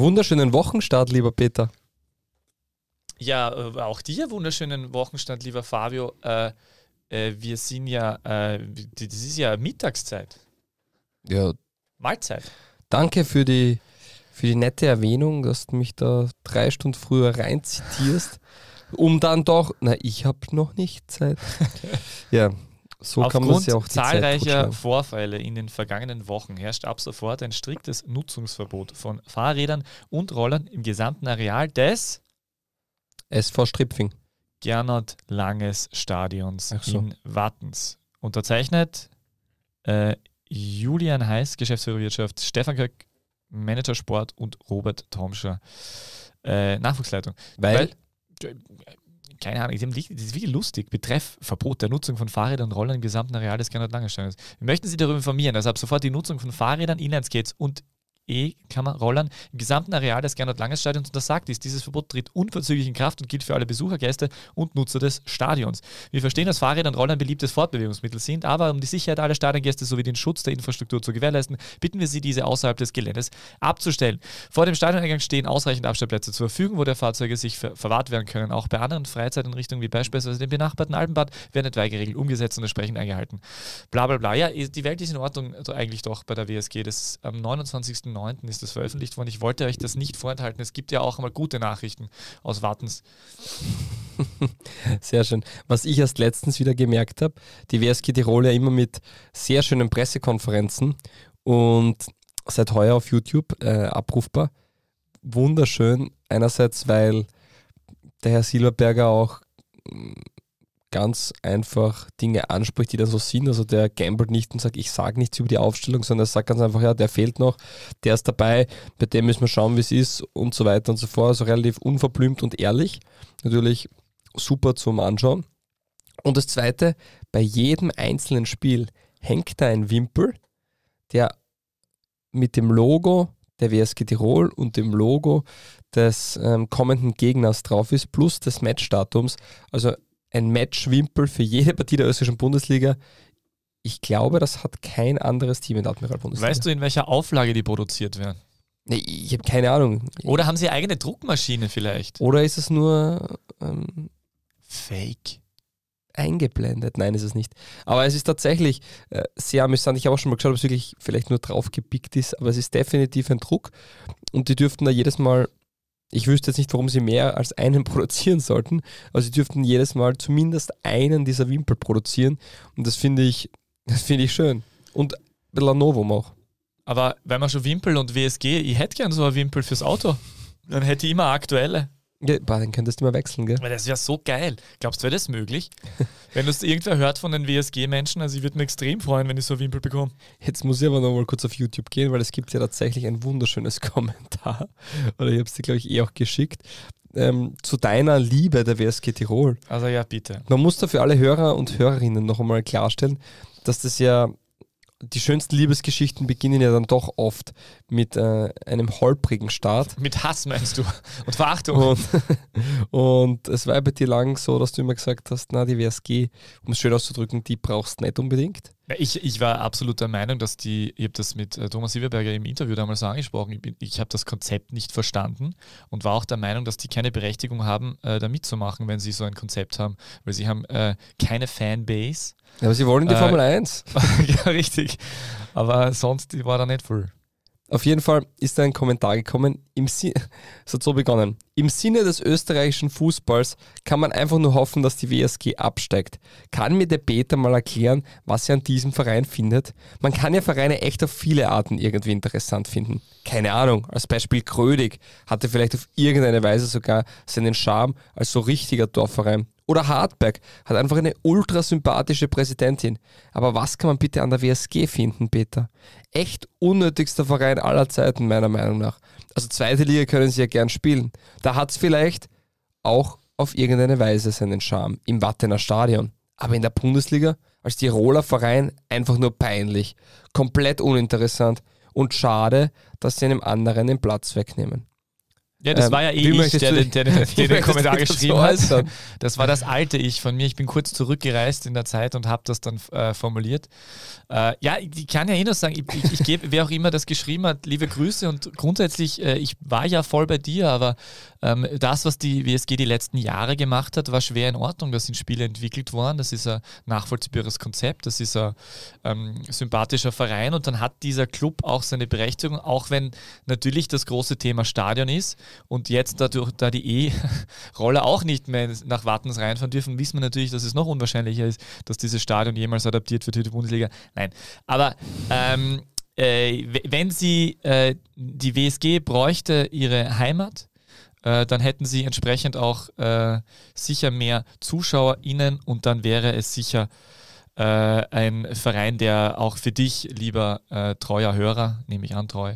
Wunderschönen Wochenstart, lieber Peter. Ja, äh, auch dir wunderschönen Wochenstart, lieber Fabio. Äh, äh, wir sind ja, äh, das ist ja Mittagszeit. Ja. Mahlzeit. Danke für die, für die nette Erwähnung, dass du mich da drei Stunden früher rein zitierst, um dann doch, na, ich habe noch nicht Zeit. ja, so Aufgrund kann man ja auch die zahlreicher Vorfälle in den vergangenen Wochen herrscht ab sofort ein striktes Nutzungsverbot von Fahrrädern und Rollern im gesamten Areal des SV Stripfing. Gernot Langes Stadions so. in Wattens. Unterzeichnet äh, Julian Heiß, Geschäftsführer Wirtschaft, Stefan Köck, Manager Sport und Robert Tomscher, äh, Nachwuchsleitung. Weil? Weil keine Ahnung, das ist wirklich lustig. Betreff Verbot der Nutzung von Fahrrädern und Rollern im gesamten Areal des Gernot Langensteins. Wir möchten Sie darüber informieren, dass ab sofort die Nutzung von Fahrrädern, Inlineskates und E-Rollern im gesamten Areal des Gernot Langes Stadions untersagt ist. Dieses Verbot tritt unverzüglich in Kraft und gilt für alle Besucher, Gäste und Nutzer des Stadions. Wir verstehen, dass Fahrräder und Roller ein beliebtes Fortbewegungsmittel sind, aber um die Sicherheit aller Stadiongäste sowie den Schutz der Infrastruktur zu gewährleisten, bitten wir Sie, diese außerhalb des Geländes abzustellen. Vor dem Stadioneingang stehen ausreichend Abstellplätze zur Verfügung, wo der Fahrzeuge sich ver verwahrt werden können. Auch bei anderen Freizeiteinrichtungen wie beispielsweise dem benachbarten Alpenbad werden etwaige Regeln umgesetzt und entsprechend eingehalten. Bla bla bla. Ja, die Welt ist in Ordnung also eigentlich doch bei der WSG. Das am 29.09. ist das veröffentlicht worden. Ich wollte euch das nicht vorenthalten. Es gibt ja auch mal gute Nachrichten aus Wartens. Sehr schön. Was ich erst letztens wieder gemerkt habe, die WSG Tirol ja immer mit sehr schönen Pressekonferenzen und seit heuer auf YouTube äh, abrufbar. Wunderschön. Einerseits, weil der Herr Silberberger auch mm, ganz einfach Dinge anspricht, die dann so sind. Also der gambelt nicht und sagt, ich sage nichts über die Aufstellung, sondern er sagt ganz einfach, ja, der fehlt noch, der ist dabei, bei dem müssen wir schauen, wie es ist und so weiter und so fort. Also relativ unverblümt und ehrlich. Natürlich super zum Anschauen. Und das Zweite, bei jedem einzelnen Spiel hängt da ein Wimpel, der mit dem Logo der WSG Tirol und dem Logo des ähm, kommenden Gegners drauf ist, plus des Matchdatums. Also ein Matchwimpel für jede Partie der österreichischen Bundesliga. Ich glaube, das hat kein anderes Team in der Admiral Bundesliga. Weißt du, in welcher Auflage die produziert werden? Nee, ich habe keine Ahnung. Oder haben sie eigene Druckmaschine vielleicht? Oder ist es nur ähm, Fake. eingeblendet? Nein, ist es nicht. Aber es ist tatsächlich äh, sehr amüsant. Ich habe auch schon mal geschaut, ob es wirklich vielleicht nur drauf gepickt ist, aber es ist definitiv ein Druck. Und die dürften da jedes Mal ich wüsste jetzt nicht, warum sie mehr als einen produzieren sollten, aber sie dürften jedes Mal zumindest einen dieser Wimpel produzieren und das finde ich, das ich schön. Und Lanovo auch. Aber wenn man schon Wimpel und WSG, ich hätte gern so ein Wimpel fürs Auto. Dann hätte ich immer aktuelle. Ja, boah, dann könntest du mal wechseln, gell? Weil das wäre so geil. Glaubst du, wäre das möglich? wenn du es irgendwer hört von den WSG-Menschen, also ich würde mich extrem freuen, wenn ich so ein Wimpel bekomme. Jetzt muss ich aber noch mal kurz auf YouTube gehen, weil es gibt ja tatsächlich ein wunderschönes Kommentar. Oder ich habe es dir, glaube ich, eh auch geschickt. Ähm, zu deiner Liebe der WSG Tirol. Also ja, bitte. Man muss da für alle Hörer und Hörerinnen noch einmal klarstellen, dass das ja die schönsten Liebesgeschichten beginnen ja dann doch oft mit äh, einem holprigen Start. Mit Hass meinst du? Und Verachtung. Und, und es war bei dir lang so, dass du immer gesagt hast, na, die WSG, um es schön auszudrücken, die brauchst du nicht unbedingt. Ich, ich war absolut der Meinung, dass die, ich habe das mit äh, Thomas Silberberger im Interview damals so angesprochen, ich, ich habe das Konzept nicht verstanden und war auch der Meinung, dass die keine Berechtigung haben, äh, da mitzumachen, wenn sie so ein Konzept haben, weil sie haben äh, keine Fanbase. Ja, aber sie wollen die Äh, Formel 1. ja, richtig. Aber sonst war da nicht voll. Auf jeden Fall ist da ein Kommentar gekommen, im Si- es hat so begonnen. Im Sinne des österreichischen Fußballs kann man einfach nur hoffen, dass die WSG absteigt. Kann mir der Peter mal erklären, was er an diesem Verein findet? Man kann ja Vereine echt auf viele Arten irgendwie interessant finden. Keine Ahnung, als Beispiel Krödig hatte vielleicht auf irgendeine Weise sogar seinen Charme als so richtiger Dorfverein. Oder Hartberg hat einfach eine ultra sympathische Präsidentin. Aber was kann man bitte an der WSG finden, Peter? Echt unnötigster Verein aller Zeiten, meiner Meinung nach. Also zweite Liga können sie ja gern spielen. Da hat es vielleicht auch auf irgendeine Weise seinen Charme im Wattener Stadion. Aber in der Bundesliga als Tiroler Verein einfach nur peinlich. Komplett uninteressant und schade, dass sie einem anderen den Platz wegnehmen. Ja, das Ähm, war ja eh ich, der, der, der, der den Kommentar geschrieben hat. äußern? Das war das alte Ich von mir. Ich bin kurz zurückgereist in der Zeit und habe das dann äh, formuliert. Äh, ja, ich, ich kann ja eh nur sagen, ich, ich, ich gebe, wer auch immer das geschrieben hat, liebe Grüße und grundsätzlich, äh, ich war ja voll bei dir, aber ähm, das, was die WSG die letzten Jahre gemacht hat, war schwer in Ordnung. Da sind Spiele entwickelt worden, das ist ein nachvollziehbares Konzept, das ist ein ähm, sympathischer Verein und dann hat dieser Club auch seine Berechtigung, auch wenn natürlich das große Thema Stadion ist und jetzt dadurch, da die E-Roller auch nicht mehr nach Wartens reinfahren dürfen, wissen wir natürlich, dass es noch unwahrscheinlicher ist, dass dieses Stadion jemals adaptiert wird für die Bundesliga. Nein, aber ähm, äh, wenn sie äh, die WSG bräuchte ihre Heimat, äh, dann hätten sie entsprechend auch äh, sicher mehr ZuschauerInnen und dann wäre es sicher äh, ein Verein, der auch für dich, lieber äh, treuer Hörer, nehme ich an, treu,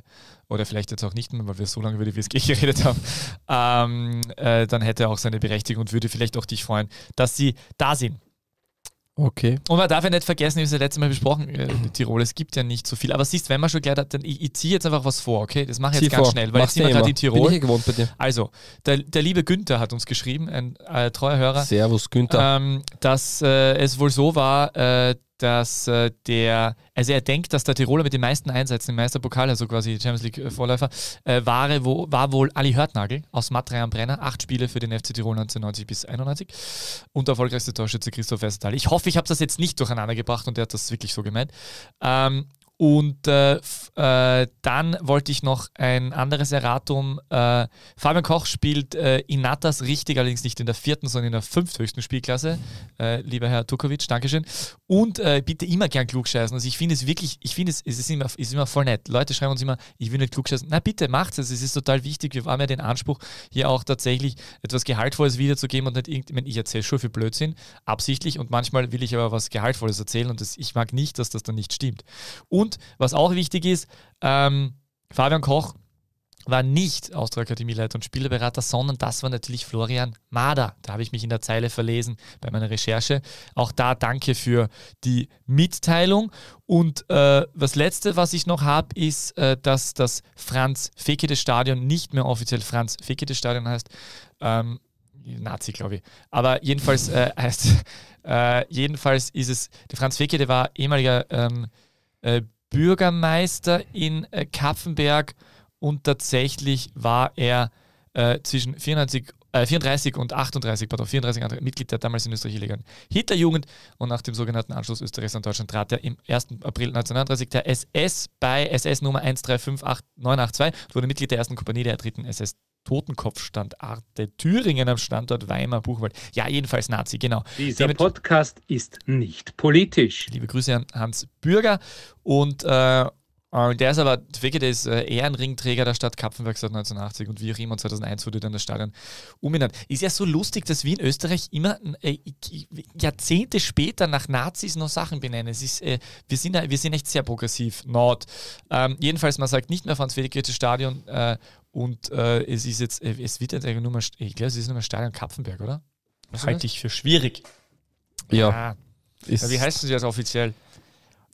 oder vielleicht jetzt auch nicht mehr, weil wir so lange über die WSG geredet haben, ähm, äh, dann hätte er auch seine Berechtigung und würde vielleicht auch dich freuen, dass sie da sind. Okay. Und man darf ja nicht vergessen, wie wir es ja letztes Mal besprochen, äh, Tirol, es gibt ja nicht so viel. Aber siehst, wenn man schon gleich hat, dann ich, ich ziehe jetzt einfach was vor, okay? Das mache ich Zieh jetzt ganz vor. schnell, weil Machst jetzt sind wir gerade in Tirol. Bin ich gewohnt bei dir. Also, der, der liebe Günther hat uns geschrieben, ein äh, treuer Hörer, Servus, Günther. ähm, dass äh, es wohl so war, äh, dass äh, der, also er denkt, dass der Tiroler mit den meisten Einsätzen im Meisterpokal, also quasi Champions League-Vorläufer, äh, war, wo, war wohl Ali Hörtnagel aus Matrei am Brenner. Acht Spiele für den FC Tirol 1990 bis 91 und der erfolgreichste Torschütze Christoph Westertal. Ich hoffe, ich habe das jetzt nicht durcheinander gebracht und er hat das wirklich so gemeint. Ähm, und äh, äh, dann wollte ich noch ein anderes Erratum. Äh, Fabian Koch spielt äh, in Natas richtig, allerdings nicht in der vierten, sondern in der fünfthöchsten Spielklasse. Äh, lieber Herr Tukovic, Dankeschön. Und äh, bitte immer gern klugscheißen. Also ich finde es wirklich, ich finde es, es ist immer, ist immer voll nett. Leute schreiben uns immer, ich will nicht klugscheißen. Na bitte, macht es. Es ist total wichtig. Wir haben ja den Anspruch, hier auch tatsächlich etwas Gehaltvolles wiederzugeben und nicht meine, ich erzähle schon viel Blödsinn, absichtlich und manchmal will ich aber was Gehaltvolles erzählen und das, ich mag nicht, dass das dann nicht stimmt. Und was auch wichtig ist, ähm, Fabian Koch war nicht Austria Akademieleiter und Spielerberater, sondern das war natürlich Florian Mader. Da habe ich mich in der Zeile verlesen bei meiner Recherche. Auch da danke für die Mitteilung. Und äh, das Letzte, was ich noch habe, ist, äh, dass das Franz-Fekete-Stadion nicht mehr offiziell Franz-Fekete-Stadion heißt. Ähm, Nazi, glaube ich. Aber jedenfalls äh, heißt, äh, jedenfalls ist es, der Franz Fekete war ehemaliger ähm, äh, Bürgermeister in äh, Kapfenberg und tatsächlich war er äh, zwischen 94, äh, 34 und 38, pardon, 34 andere Mitglied der damals in Österreich illegalen Hitlerjugend und nach dem sogenannten Anschluss Österreichs an Deutschland trat er im 1. April 1939 der SS bei SS Nummer 1358982 und wurde Mitglied der ersten Kompanie der dritten SS Totenkopfstandarte Thüringen am Standort Weimar Buchwald. Ja, jedenfalls Nazi, genau. Dieser Damit- Podcast ist nicht politisch. Liebe Grüße an Hans Bürger. Und äh, äh, der ist aber, Feke, der ist äh, Ehrenringträger der Stadt Kapfenberg seit 1980 und wie auch immer, und 2001 wurde dann das Stadion umbenannt. Ist ja so lustig, dass wir in Österreich immer äh, Jahrzehnte später nach Nazis noch Sachen benennen. Es ist, äh, wir, sind, wir sind echt sehr progressiv. Nord. Ähm, jedenfalls, man sagt nicht mehr Franz Fedekirche Stadion äh, und äh, es ist jetzt, äh, es wird jetzt eigentlich nur mal, ich glaube, es ist nur mal Stadion Kapfenberg, oder? Halte ich für schwierig. Ja. Ah, Ist ja, wie heißt es jetzt offiziell?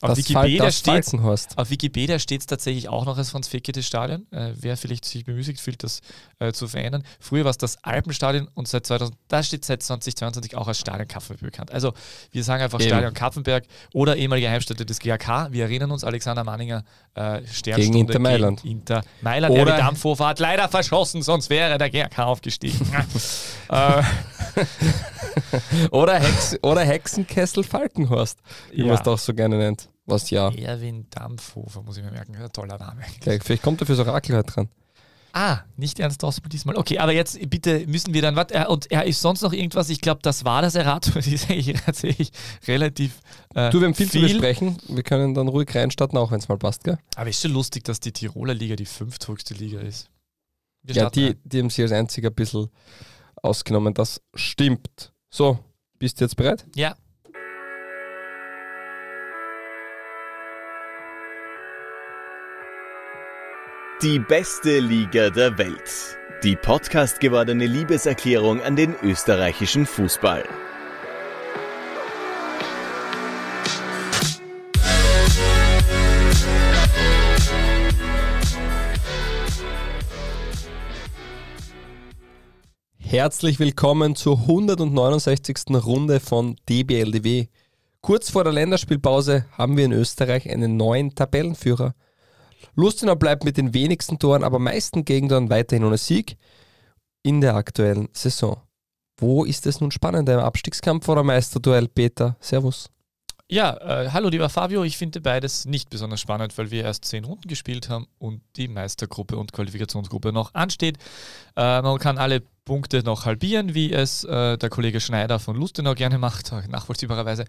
Auf das, Wikipedia Fal steht Falkenhorst. auf Wikipedia steht es tatsächlich auch noch als Franz Fekete Stadion. Äh, wer vielleicht sich bemüßigt fühlt, das äh, zu verändern. Früher war es das Alpenstadion und seit 2000, da steht seit 2022 auch als Stadion Kapfenberg bekannt. Also wir sagen einfach Eben. Stadion Kapfenberg oder ehemalige Heimstätte des GAK. Wir erinnern uns, Alexander Manninger, äh, Sternstunde Gegen Inter Mailand. Gegen Inter Mailand. Oder- Oder der Dampfhofer hat leider verschossen, sonst wäre der GAK aufgestiegen. äh, Oder, Hex oder Hexenkessel Falkenhorst, wie Ja. man es doch so gerne nennt. Was ja. Erwin Dampfhofer, muss ich mir merken. Ein toller Name. Gleich, Vielleicht kommt er fürs Orakel halt dran. Ah, nicht Ernst Dospel diesmal. Okay, aber jetzt bitte müssen wir dann, was, und er ist sonst noch irgendwas, ich glaube, das war das Erratum, das ist eigentlich tatsächlich relativ äh, Du, wir haben viel, zu besprechen. Wir können dann ruhig reinstarten, auch wenn es mal passt, gell? Aber ist schon lustig, dass die Tiroler Liga die fünfthöchste Liga ist. Wir Ja, die, rein. die haben sie als einziger ein bisschen ausgenommen. Das stimmt. So, bist du jetzt bereit? Ja, Die beste Liga der Welt. Die Podcast gewordene Liebeserklärung an den österreichischen Fußball. Herzlich willkommen zur 169. Runde von DBLDW. Kurz vor der Länderspielpause haben wir in Österreich einen neuen Tabellenführer. Lustenau bleibt mit den wenigsten Toren, aber meisten Gegentoren weiterhin ohne Sieg in der aktuellen Saison. Wo ist es nun spannender im Abstiegskampf oder Meisterduell, Peter? Servus. Ja, äh, hallo lieber Fabio, ich finde beides nicht besonders spannend, weil wir erst zehn Runden gespielt haben und die Meistergruppe und Qualifikationsgruppe noch ansteht. Äh, man kann alle Punkte noch halbieren, wie es äh, der Kollege Schneider von Lustenau gerne macht, nachvollziehbarerweise.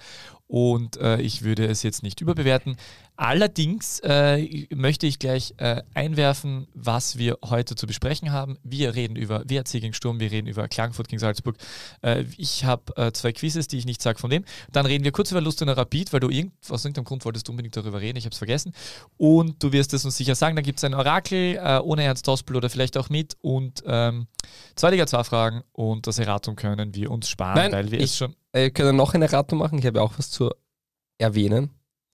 Und äh, ich würde es jetzt nicht überbewerten. Allerdings äh, möchte ich gleich äh, einwerfen, was wir heute zu besprechen haben. Wir reden über WRC gegen Sturm, wir reden über Klagenfurt gegen Salzburg. Äh, ich habe äh, zwei Quizzes, die ich nicht sage von dem. Dann reden wir kurz über Lustenau Rapid, weil du irgend, aus irgendeinem Grund wolltest du unbedingt darüber reden, ich habe es vergessen. Und du wirst es uns sicher sagen, dann gibt es ein Orakel ohne Ernst Hospel oder vielleicht auch mit und ähm, zwei Fragen und das Erratum können wir uns sparen, Nein, weil wir ich, es schon. Äh, können noch ein Erratum machen? Ich habe auch was zu erwähnen.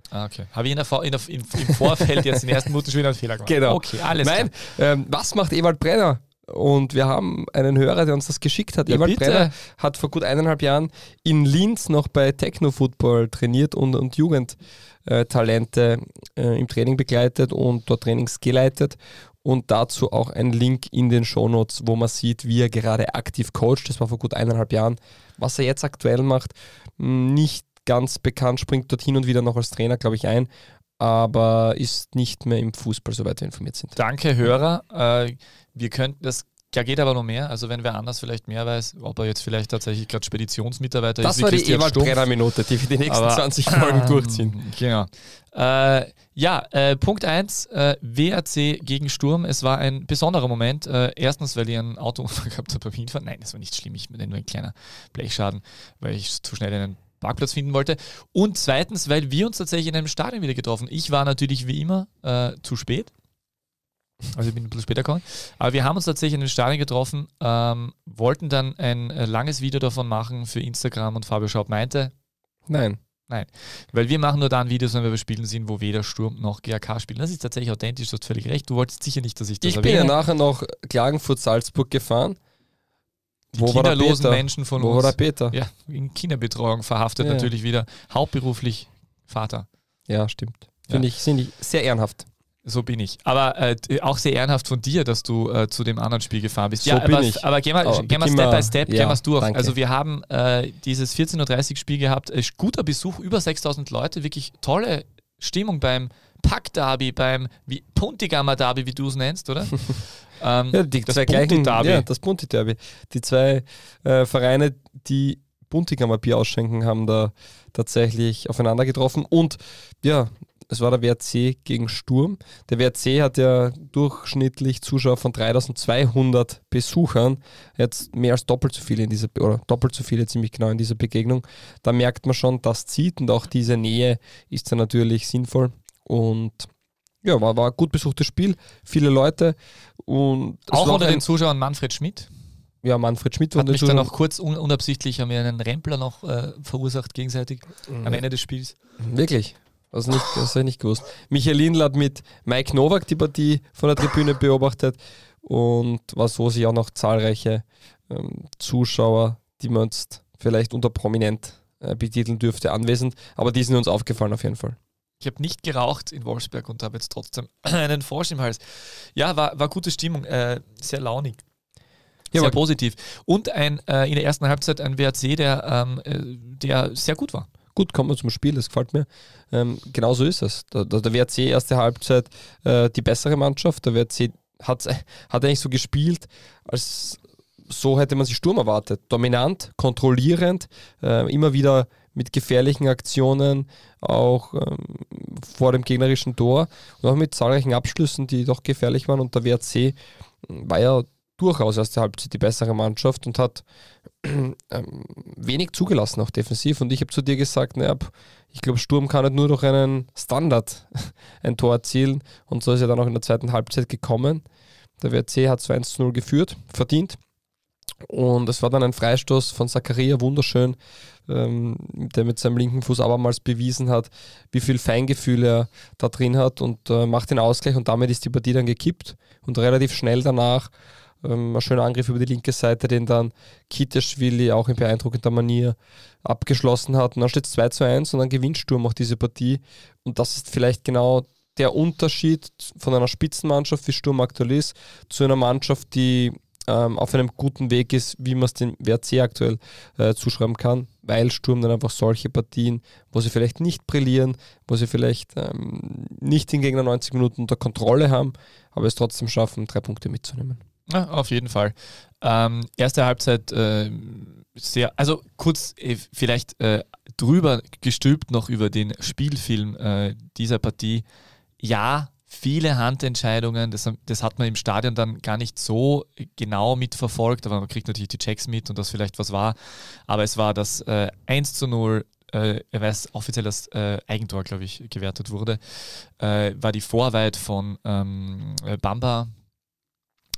Ah, okay. Habe ich in der, in der, im, im Vorfeld jetzt in den ersten Minuten schon wieder einen Fehler gemacht? Genau. Okay, alles Nein, ähm, was macht Ewald Brenner? Und wir haben einen Hörer, der uns das geschickt hat. Ja, Ewald bitte. Brenner hat vor gut eineinhalb Jahren in Linz noch bei Techno Football trainiert und, und Jugendtalente äh, im Training begleitet und dort Trainings geleitet. Und dazu auch ein Link in den Shownotes, wo man sieht, wie er gerade aktiv coacht. Das war vor gut eineinhalb Jahren. Was er jetzt aktuell macht, mh, nicht ganz bekannt, springt dort hin und wieder noch als Trainer, glaube ich, ein, aber ist nicht mehr im Fußball, soweit wir informiert sind. Danke, Hörer. Äh, wir könnten das. Da geht aber noch mehr. Also, wenn wer anders vielleicht mehr weiß, ob er jetzt vielleicht tatsächlich gerade Speditionsmitarbeiter Das ist. war die Ewald Stumpf. Minute, die wir die nächsten Aber, 20 Folgen ähm, durchziehen. Genau. Äh, ja, äh, Punkt 1, äh, WRC gegen Sturm. Es war ein besonderer Moment. Äh, erstens, weil ich ein Autounfall gehabt habe beim Hinfahren. Nein, das war nicht schlimm. Ich bin nur ein kleiner Blechschaden, weil ich zu schnell einen Parkplatz finden wollte. Und zweitens, weil wir uns tatsächlich in einem Stadion wieder getroffen. Ich war natürlich wie immer äh, zu spät. Also ich bin ein bisschen später gekommen. Aber wir haben uns tatsächlich in einem Stadion getroffen, ähm, wollten dann ein äh, langes Video davon machen für Instagram und Fabio Schaub meinte, Nein. weil wir machen nur dann Videos, wenn wir bei Spielen sind, wo weder Sturm noch GAK spielen. Das ist tatsächlich authentisch, du hast völlig recht. Du wolltest sicher nicht, dass ich das Ich bin ja erwähne. nachher noch Klagenfurt-Salzburg gefahren. Die Wo war der kinderlosen Peter? Menschen von Wo war uns. der Peter? ja, in Kinderbetreuung verhaftet Ja. natürlich wieder. Hauptberuflich Vater. Ja, stimmt. Finde ich, finde ich sehr ehrenhaft. So bin ich. Aber äh, auch sehr ehrenhaft von dir, dass du äh, zu dem anderen Spiel gefahren bist. So ja, bin aber, ich. aber gehen wir, wir beginn Step mal- by Step, ja, gehen wir es durch. danke. Also wir haben äh, dieses 14.30 Uhr Spiel gehabt, äh, guter Besuch, über 6000 Leute, wirklich tolle Stimmung beim Pack-Derby, beim wie, Puntigammer Derby, wie du es nennst, oder? ähm, Ja, die das zwei gleichen, Bunti-Derby. ja, das Bunti-Derby. Die zwei äh, Vereine, die Buntigammer Bier ausschenken, haben da tatsächlich aufeinander getroffen. Und ja, es war der WRC gegen Sturm. Der WRC hat ja durchschnittlich Zuschauer von 3200 Besuchern. Jetzt mehr als doppelt so viele in dieser, oder doppelt so viele ziemlich genau in dieser Begegnung. Da merkt man schon, das zieht und auch diese Nähe ist dann natürlich sinnvoll. Und ja, war, war ein gut besuchtes Spiel, viele Leute. Und auch unter den Zuschauern Manfred Schmidt. ja, Manfred Schmidt war Hat mich dann auch kurz un unabsichtlich, haben wir einen Rempler noch äh, verursacht gegenseitig am Ende des Spiels. Wirklich. Also nicht, das habe ich nicht gewusst. Michael Lindl hat mit Mike Nowak die Partie von der Tribüne beobachtet und war so sich auch noch zahlreiche ähm, Zuschauer, die man jetzt vielleicht unter prominent äh, betiteln dürfte, anwesend. Aber die sind uns aufgefallen auf jeden Fall. Ich habe nicht geraucht in Wolfsberg und habe jetzt trotzdem einen Frosch im Hals. Ja, war, war gute Stimmung, äh, sehr launig. Ja, sehr positiv. Und ein, äh, in der ersten Halbzeit ein WRC, der, ähm, äh, der sehr gut war. Gut, kommen wir zum Spiel, das gefällt mir. Ähm, genau so ist es. Der, der, der WRC erste Halbzeit äh, die bessere Mannschaft. Der WRC hat, hat eigentlich so gespielt, als so hätte man sich Sturm erwartet. Dominant, kontrollierend, äh, immer wieder mit gefährlichen Aktionen, auch ähm, vor dem gegnerischen Tor und auch mit zahlreichen Abschlüssen, die doch gefährlich waren. Und der WRC war ja durchaus erste Halbzeit die bessere Mannschaft und hat ähm, wenig zugelassen, auch defensiv. Und ich habe zu dir gesagt, naja, ich glaube, Sturm kann nicht nur durch einen Standard ein Tor erzielen. Und so ist er dann auch in der zweiten Halbzeit gekommen. Der WRC hat 2 1 zu 0 geführt, verdient. Und es war dann ein Freistoß von Zakaria, wunderschön, ähm, der mit seinem linken Fuß abermals bewiesen hat, wie viel Feingefühl er da drin hat und äh, macht den Ausgleich und damit ist die Partie dann gekippt. Und relativ schnell danach ähm, ein schöner Angriff über die linke Seite, den dann Kiteschwili auch in beeindruckender Manier abgeschlossen hat. Und dann steht es 2 zu 1 und dann gewinnt Sturm auch diese Partie. Und das ist vielleicht genau der Unterschied von einer Spitzenmannschaft, wie Sturm aktuell ist, zu einer Mannschaft, die ähm, auf einem guten Weg ist, wie man es dem WRC aktuell äh, zuschreiben kann, weil Sturm dann einfach solche Partien, wo sie vielleicht nicht brillieren, wo sie vielleicht ähm, nicht den Gegner 90 Minuten unter Kontrolle haben, aber es trotzdem schaffen, drei Punkte mitzunehmen. Ja, auf jeden Fall. Ähm, erste Halbzeit äh, sehr, also kurz äh, vielleicht äh, drüber gestülpt noch über den Spielfilm äh, dieser Partie. Ja, viele Handentscheidungen, das, das, hat man im Stadion dann gar nicht so genau mitverfolgt, aber man kriegt natürlich die Checks mit und das vielleicht was war. Aber es war das äh, 1 zu 0, äh, weil es offiziell das äh, Eigentor, glaube ich, gewertet wurde, äh, war die Vorweit von ähm, äh, Bamba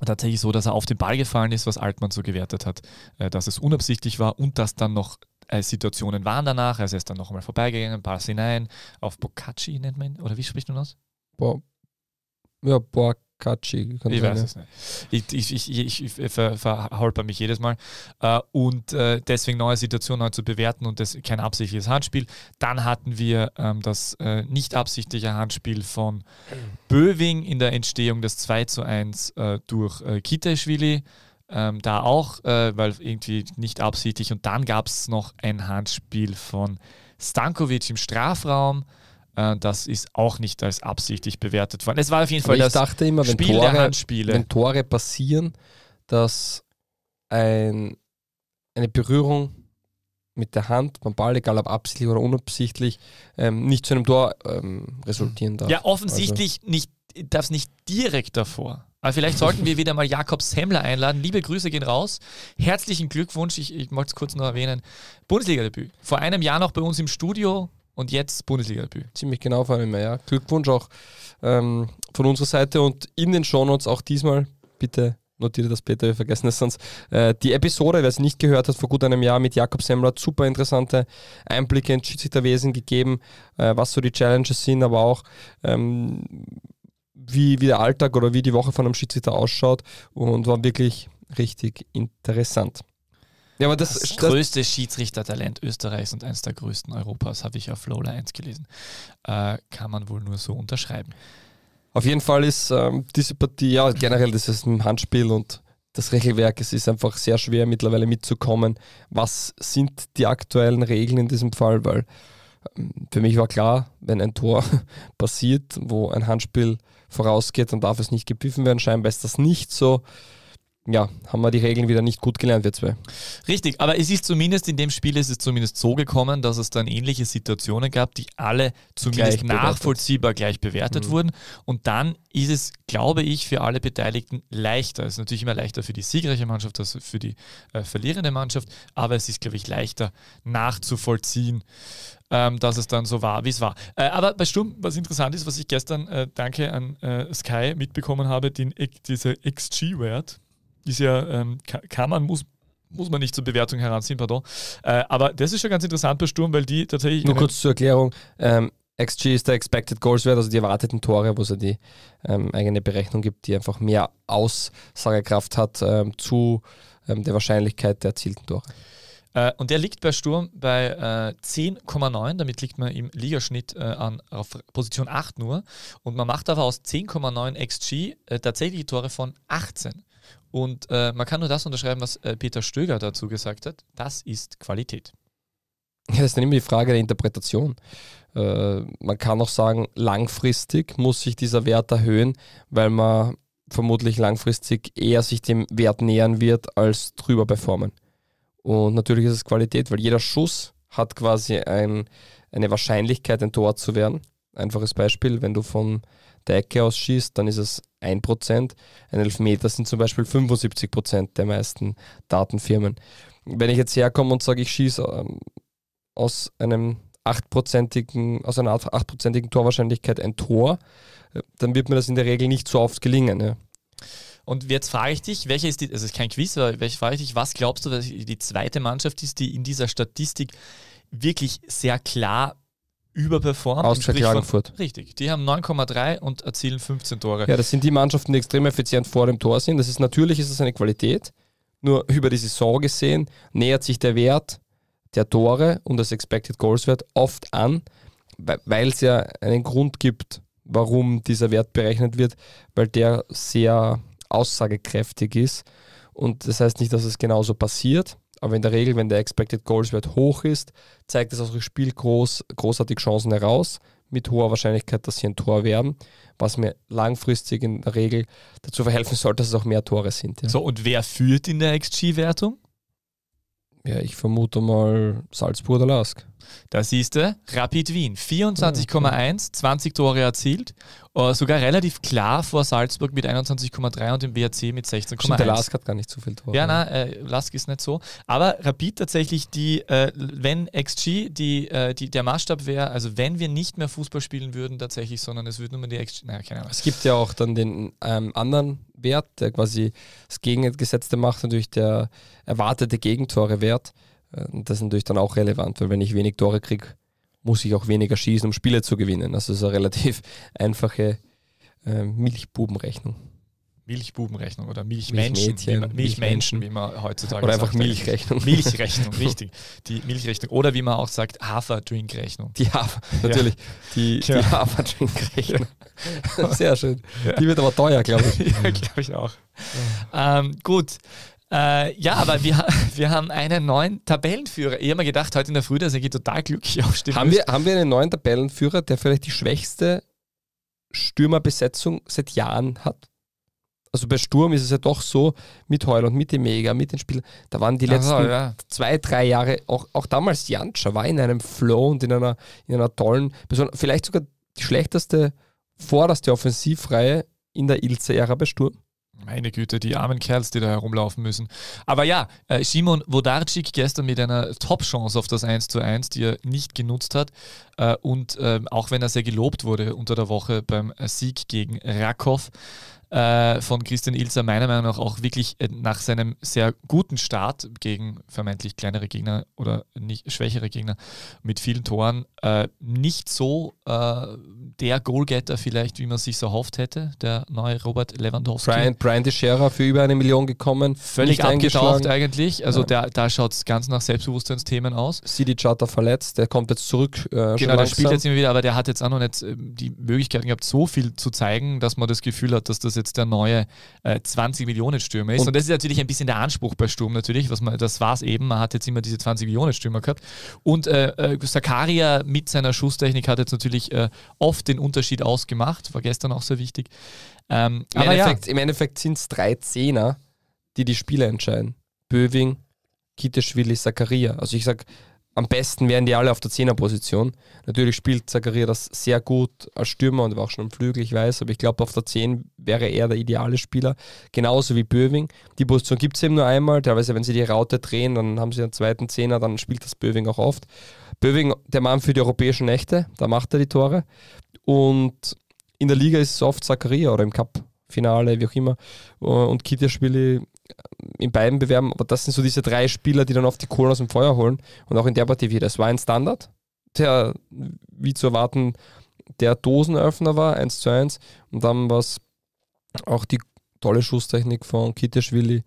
tatsächlich so, dass er auf den Ball gefallen ist, was Altmann so gewertet hat, äh, dass es unabsichtlich war und dass dann noch Situationen waren danach. Also er ist dann noch einmal vorbeigegangen, Pass hinein, auf Bocacci nennt man ihn, oder wie spricht man das? Bo ja, Boakachi. Ich weiß es nicht. Ich, ich, ich, ich ver, verholper mich jedes Mal. Uh, und uh, deswegen neue Situationen neu zu bewerten und das kein absichtliches Handspiel. Dann hatten wir ähm, das äh, nicht absichtliche Handspiel von Böwing in der Entstehung des 2 zu 1 äh, durch äh, Kiteschwili. Ähm, da auch, äh, weil irgendwie nicht absichtlich. Und dann gab es noch ein Handspiel von Stankovic im Strafraum. Äh, das ist auch nicht als absichtlich bewertet worden. Es war auf jeden Fall Aber das ich dachte immer, wenn Spiel Tore, der Handspiele. wenn Tore passieren, dass ein, eine Berührung mit der Hand beim Ball, egal ob absichtlich oder unabsichtlich, ähm, nicht zu einem Tor ähm, resultieren darf. Ja, offensichtlich nicht, darf es nicht direkt davor. Aber vielleicht sollten wir wieder mal Jakob Semmler einladen. Liebe Grüße gehen raus. Herzlichen Glückwunsch. Ich, ich möchte es kurz noch erwähnen. Bundesliga-Debüt. Vor einem Jahr noch bei uns im Studio und jetzt Bundesliga-Debüt. Ziemlich genau vor Jahr. Ja. Glückwunsch auch ähm, von unserer Seite und in den Shownotes auch diesmal bitte notiere das Peter, wir vergessen es sonst. Äh, die Episode, wer sie nicht gehört hat, vor gut einem Jahr mit Jakob Semmler, super interessante Einblicke ins Schiedsrichterwesen gegeben, äh, was so die Challenges sind, aber auch ähm, wie, wie der Alltag oder wie die Woche von einem Schiedsrichter ausschaut und war wirklich richtig interessant. Ja, aber das, das, größte Schiedsrichtertalent Österreichs und eines der größten Europas, habe ich auf Flowla 1 gelesen. Äh, kann man wohl nur so unterschreiben. Auf jeden Fall ist ähm, diese Partie, ja, generell das ist ein Handspiel und das Regelwerk, es ist einfach sehr schwer mittlerweile mitzukommen. Was sind die aktuellen Regeln in diesem Fall? Weil ähm, für mich war klar, wenn ein Tor passiert, wo ein Handspiel vorausgeht, dann darf es nicht gepfiffen werden. Scheinbar ist das nicht so ja, haben wir die Regeln wieder nicht gut gelernt, wir zwei. Richtig, aber es ist zumindest in dem Spiel ist es zumindest so gekommen, dass es dann ähnliche Situationen gab, die alle zumindest gleich nachvollziehbar gleich bewertet mhm. wurden. Und dann ist es, glaube ich, für alle Beteiligten leichter. Es ist natürlich immer leichter für die siegreiche Mannschaft als für die äh, verlierende Mannschaft, aber es ist, glaube ich, leichter nachzuvollziehen, ähm, dass es dann so war, wie es war. Äh, aber bei Sturm, was interessant ist, was ich gestern, äh, danke an äh, Sky, mitbekommen habe, den, dieser XG-Wert ist ja, ähm, kann man, muss, muss man nicht zur Bewertung heranziehen, pardon. Äh, aber das ist schon ganz interessant bei Sturm, weil die tatsächlich. Nur kurz zur Erklärung. Ähm, XG ist der Expected Goals Wert, also die erwarteten Tore, wo es ja die ähm, eigene Berechnung gibt, die einfach mehr Aussagekraft hat ähm, zu ähm, der Wahrscheinlichkeit der erzielten Tore. Äh, und der liegt bei Sturm bei äh, 10,9, damit liegt man im Ligaschnitt äh, an, auf Position 8 nur. Und man macht aber aus 10,9 XG äh, tatsächlich Tore von 18. Und äh, man kann nur das unterschreiben, was äh, Peter Stöger dazu gesagt hat. Das ist Qualität. Ja, das ist dann immer die Frage der Interpretation. Äh, man kann auch sagen, langfristig muss sich dieser Wert erhöhen, weil man vermutlich langfristig eher sich dem Wert nähern wird, als drüber performen. Und natürlich ist es Qualität, weil jeder Schuss hat quasi ein, eine Wahrscheinlichkeit, ein Tor zu werden. Einfaches Beispiel, wenn du von der Ecke aus schießt, dann ist es 1%. Ein Elfmeter sind zum Beispiel 75% der meisten Datenfirmen. Wenn ich jetzt herkomme und sage, ich schieße ähm, aus einem 8%igen, aus einer 8%igen Torwahrscheinlichkeit ein Tor, äh, dann wird mir das in der Regel nicht so oft gelingen. Ja. Und jetzt frage ich dich, welche ist die, also es ist kein Quiz, aber welche frage ich dich, was glaubst du, dass die zweite Mannschaft ist, die in dieser Statistik wirklich sehr klar überperformt. Austria Klagenfurt. Richtig, die haben 9,3 und erzielen 15 Tore. Ja, das sind die Mannschaften, die extrem effizient vor dem Tor sind. Das ist natürlich ist es eine Qualität. Nur über die Saison gesehen nähert sich der Wert der Tore und das Expected Goals Wert oft an, weil es ja einen Grund gibt, warum dieser Wert berechnet wird, weil der sehr aussagekräftig ist. Und das heißt nicht, dass es genauso passiert, aber in der Regel, wenn der Expected Goals Wert hoch ist, zeigt es aus dem Spiel groß, großartig Chancen heraus, mit hoher Wahrscheinlichkeit, dass sie ein Tor werden, was mir langfristig in der Regel dazu verhelfen soll, dass es auch mehr Tore sind. Ja, So, und wer führt in der XG-Wertung? ja ich vermute mal Salzburg oder Lask. Da siehst du, Rapid Wien, 24,1, 20 Tore erzielt, äh, sogar relativ klar vor Salzburg mit 21,3 und dem BRC mit Stimmt, der 16,1. Lask hat gar nicht so viel Tore. Ja, nein, äh, Lask ist nicht so. Aber Rapid tatsächlich, die, äh, wenn XG die, äh, die, der Maßstab wäre, also wenn wir nicht mehr Fußball spielen würden tatsächlich, sondern es würde nur mehr die XG, naja, keine Ahnung. Es gibt ja auch dann den ähm, anderen Wert, der quasi das Gegengesetzte macht, natürlich der erwartete Gegentorewert. Äh, Das ist natürlich dann auch relevant, weil wenn ich wenig Tore kriege, muss ich auch weniger schießen, um Spiele zu gewinnen. Das ist eine relativ einfache äh, Milchbubenrechnung. Milchbubenrechnung oder Milchmenschen, Milchmädchen, wie man, Milchmenschen, wie man heutzutage Oder einfach sagt. Milchrechnung. Milchrechnung, richtig. Die Milchrechnung. Oder wie man auch sagt, Haferdrinkrechnung. Die Hafer, natürlich. Die, die Ja. Haferdrinkrechnung. Sehr schön. Ja. Die wird aber teuer, glaube ich. ja, glaube ich auch. Ähm, gut. Äh, ja, aber wir, wir haben einen neuen Tabellenführer. Ich habe mir gedacht, heute in der Früh, dass ich total glücklich aufstehen Haben wir, haben wir einen neuen Tabellenführer, der vielleicht die schwächste Stürmerbesetzung seit Jahren hat? Also bei Sturm ist es ja doch so, mit Heuland, mit dem Mega, mit den Spielern, da waren die letzten Ach so, ja. zwei, drei Jahre, auch, auch damals Janscha war in einem Flow und in einer, in einer tollen, vielleicht sogar die schlechteste, vorderste Offensivreihe in der Ilze-Ära bei Sturm. Meine Güte, die armen Kerls, die da herumlaufen müssen. Aber ja, äh, Simon Wodarczyk gestern mit einer Top-Chance auf das 1 zu 1, die er nicht genutzt hat. Äh, und ähm, auch wenn er sehr gelobt wurde unter der Woche beim Sieg gegen Rakow äh, von Christian Ilzer, meiner Meinung nach auch wirklich äh, nach seinem sehr guten Start gegen vermeintlich kleinere Gegner oder nicht schwächere Gegner mit vielen Toren, äh, nicht so äh, der Goalgetter vielleicht, wie man sich so erhofft hätte, der neue Robert Lewandowski. Brian, Brian Deschera für über eine Million gekommen. Völlig abgetaucht eigentlich. Also der, da schaut es ganz nach Selbstbewusstseinsthemen aus. Sidi Chata verletzt, der kommt jetzt zurück. Äh, Genau, der spielt jetzt immer wieder, aber der hat jetzt auch noch nicht ähm, die Möglichkeit gehabt, so viel zu zeigen, dass man das Gefühl hat, dass das jetzt der neue äh, 20 Millionen Stürmer ist. Und, Und- das ist natürlich ein bisschen der Anspruch bei Sturm natürlich, was man, das war es eben, man hat jetzt immer diese 20 Millionen Stürmer gehabt. Und äh, äh, Sakaria mit seiner Schusstechnik hat jetzt natürlich äh, oft den Unterschied ausgemacht, war gestern auch sehr wichtig. Ähm, Im aber ja, Endeffekt, im Endeffekt sind es drei Zehner, die die Spiele entscheiden. Böwing, Kiteschwili, Zakaria. Also ich sag, am besten wären die alle auf der Zehnerposition. Natürlich spielt Zakaria das sehr gut als Stürmer und war auch schon am Flügel, ich weiß, aber ich glaube, auf der 10 wäre er der ideale Spieler. Genauso wie Böwing. Die Position gibt es eben nur einmal. Teilweise, wenn sie die Raute drehen, dann haben sie einen zweiten Zehner, dann spielt das Böwing auch oft. Böwing, der Mann für die europäischen Nächte, da macht er die Tore. Und in der Liga ist es oft Zakaria oder im Cup-Finale, wie auch immer. Und Kitiaschwili in beiden Bewerben. Aber das sind so diese drei Spieler, die dann oft die Kohlen aus dem Feuer holen. Und auch in der Partie wieder. Es war ein Standard, der, wie zu erwarten, der Dosenöffner war, 1 zu 1. Und dann war es auch die tolle Schusstechnik von Kitiaschwili,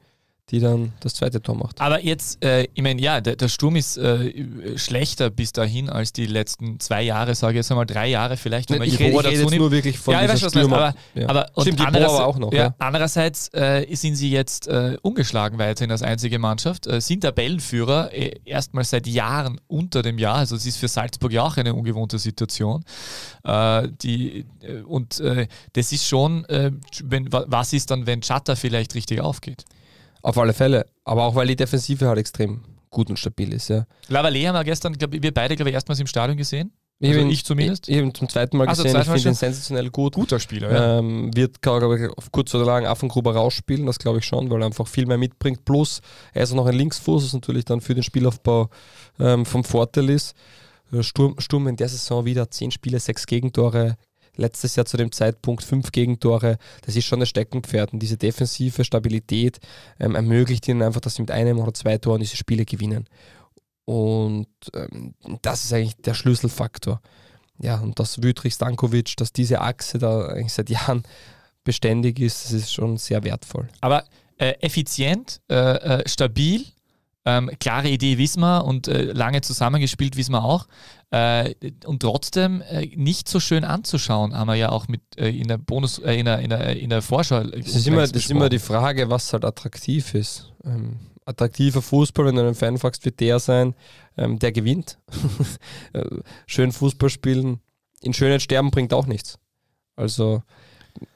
die dann das zweite Tor macht. Aber jetzt, äh, ich meine, ja, der, der Sturm ist äh, schlechter bis dahin als die letzten zwei Jahre, sage ich jetzt einmal drei Jahre vielleicht, wenn man ich rede, ich rede jetzt nur wirklich von ja, ich weiß, was Stürmer. aber, ja. aber und Stimmt, die andererseits- auch noch. Ja, Ja. Andererseits äh, sind sie jetzt äh, ungeschlagen weiterhin als einzige Mannschaft, äh, sind Tabellenführer äh, erstmal seit Jahren unter dem Jahr. Also es ist für Salzburg ja auch eine ungewohnte Situation. Die, und das ist schon, wenn, wa- was ist dann, wenn Chatter vielleicht richtig aufgeht? Auf alle Fälle. Aber auch weil die Defensive halt extrem gut und stabil ist. Ja. Lavalley haben wir gestern, glaub, ich, wir beide, glaube ich, erstmals im Stadion gesehen. Ich Also ihn- ich zumindest? Ich, ich habe ihn zum zweiten Mal gesehen. Ich zweites Mal finde ihn sensationell gut. Guter Spieler, Ähm, wird, glaube ich, auf kurz oder lang Affengruber rausspielen, das glaube ich schon, weil er einfach viel mehr mitbringt. Plus, er ist auch noch ein Linksfuß, was natürlich dann für den Spielaufbau ähm, vom Vorteil ist. Äh, Sturm, Sturm in der Saison wieder 10 Spiele, 6 Gegentore. Letztes Jahr zu dem Zeitpunkt 5 Gegentore. Das ist schon ein Steckenpferd. Und diese defensive Stabilität ähm, ermöglicht ihnen einfach, dass sie mit einem oder zwei Toren diese Spiele gewinnen. Und ähm, das ist eigentlich der Schlüsselfaktor. ja, und dass Wüttrich Stankovic, dass diese Achse da eigentlich seit Jahren beständig ist, das ist schon sehr wertvoll. Aber äh, effizient, äh, äh, stabil, ähm, klare Idee wissen wir und äh, lange zusammengespielt wissen wir auch. Äh, und trotzdem äh, nicht so schön anzuschauen, haben wir ja auch mit äh, in der Bonus, äh, in, der, in, der, in der Vorschau. Das ist, immer, das ist immer die Frage, was halt attraktiv ist. Ähm, attraktiver Fußball, wenn du einen Fan fragst, wird der sein, ähm, der gewinnt. Äh, schön Fußball spielen, in Schönheit sterben bringt auch nichts. Also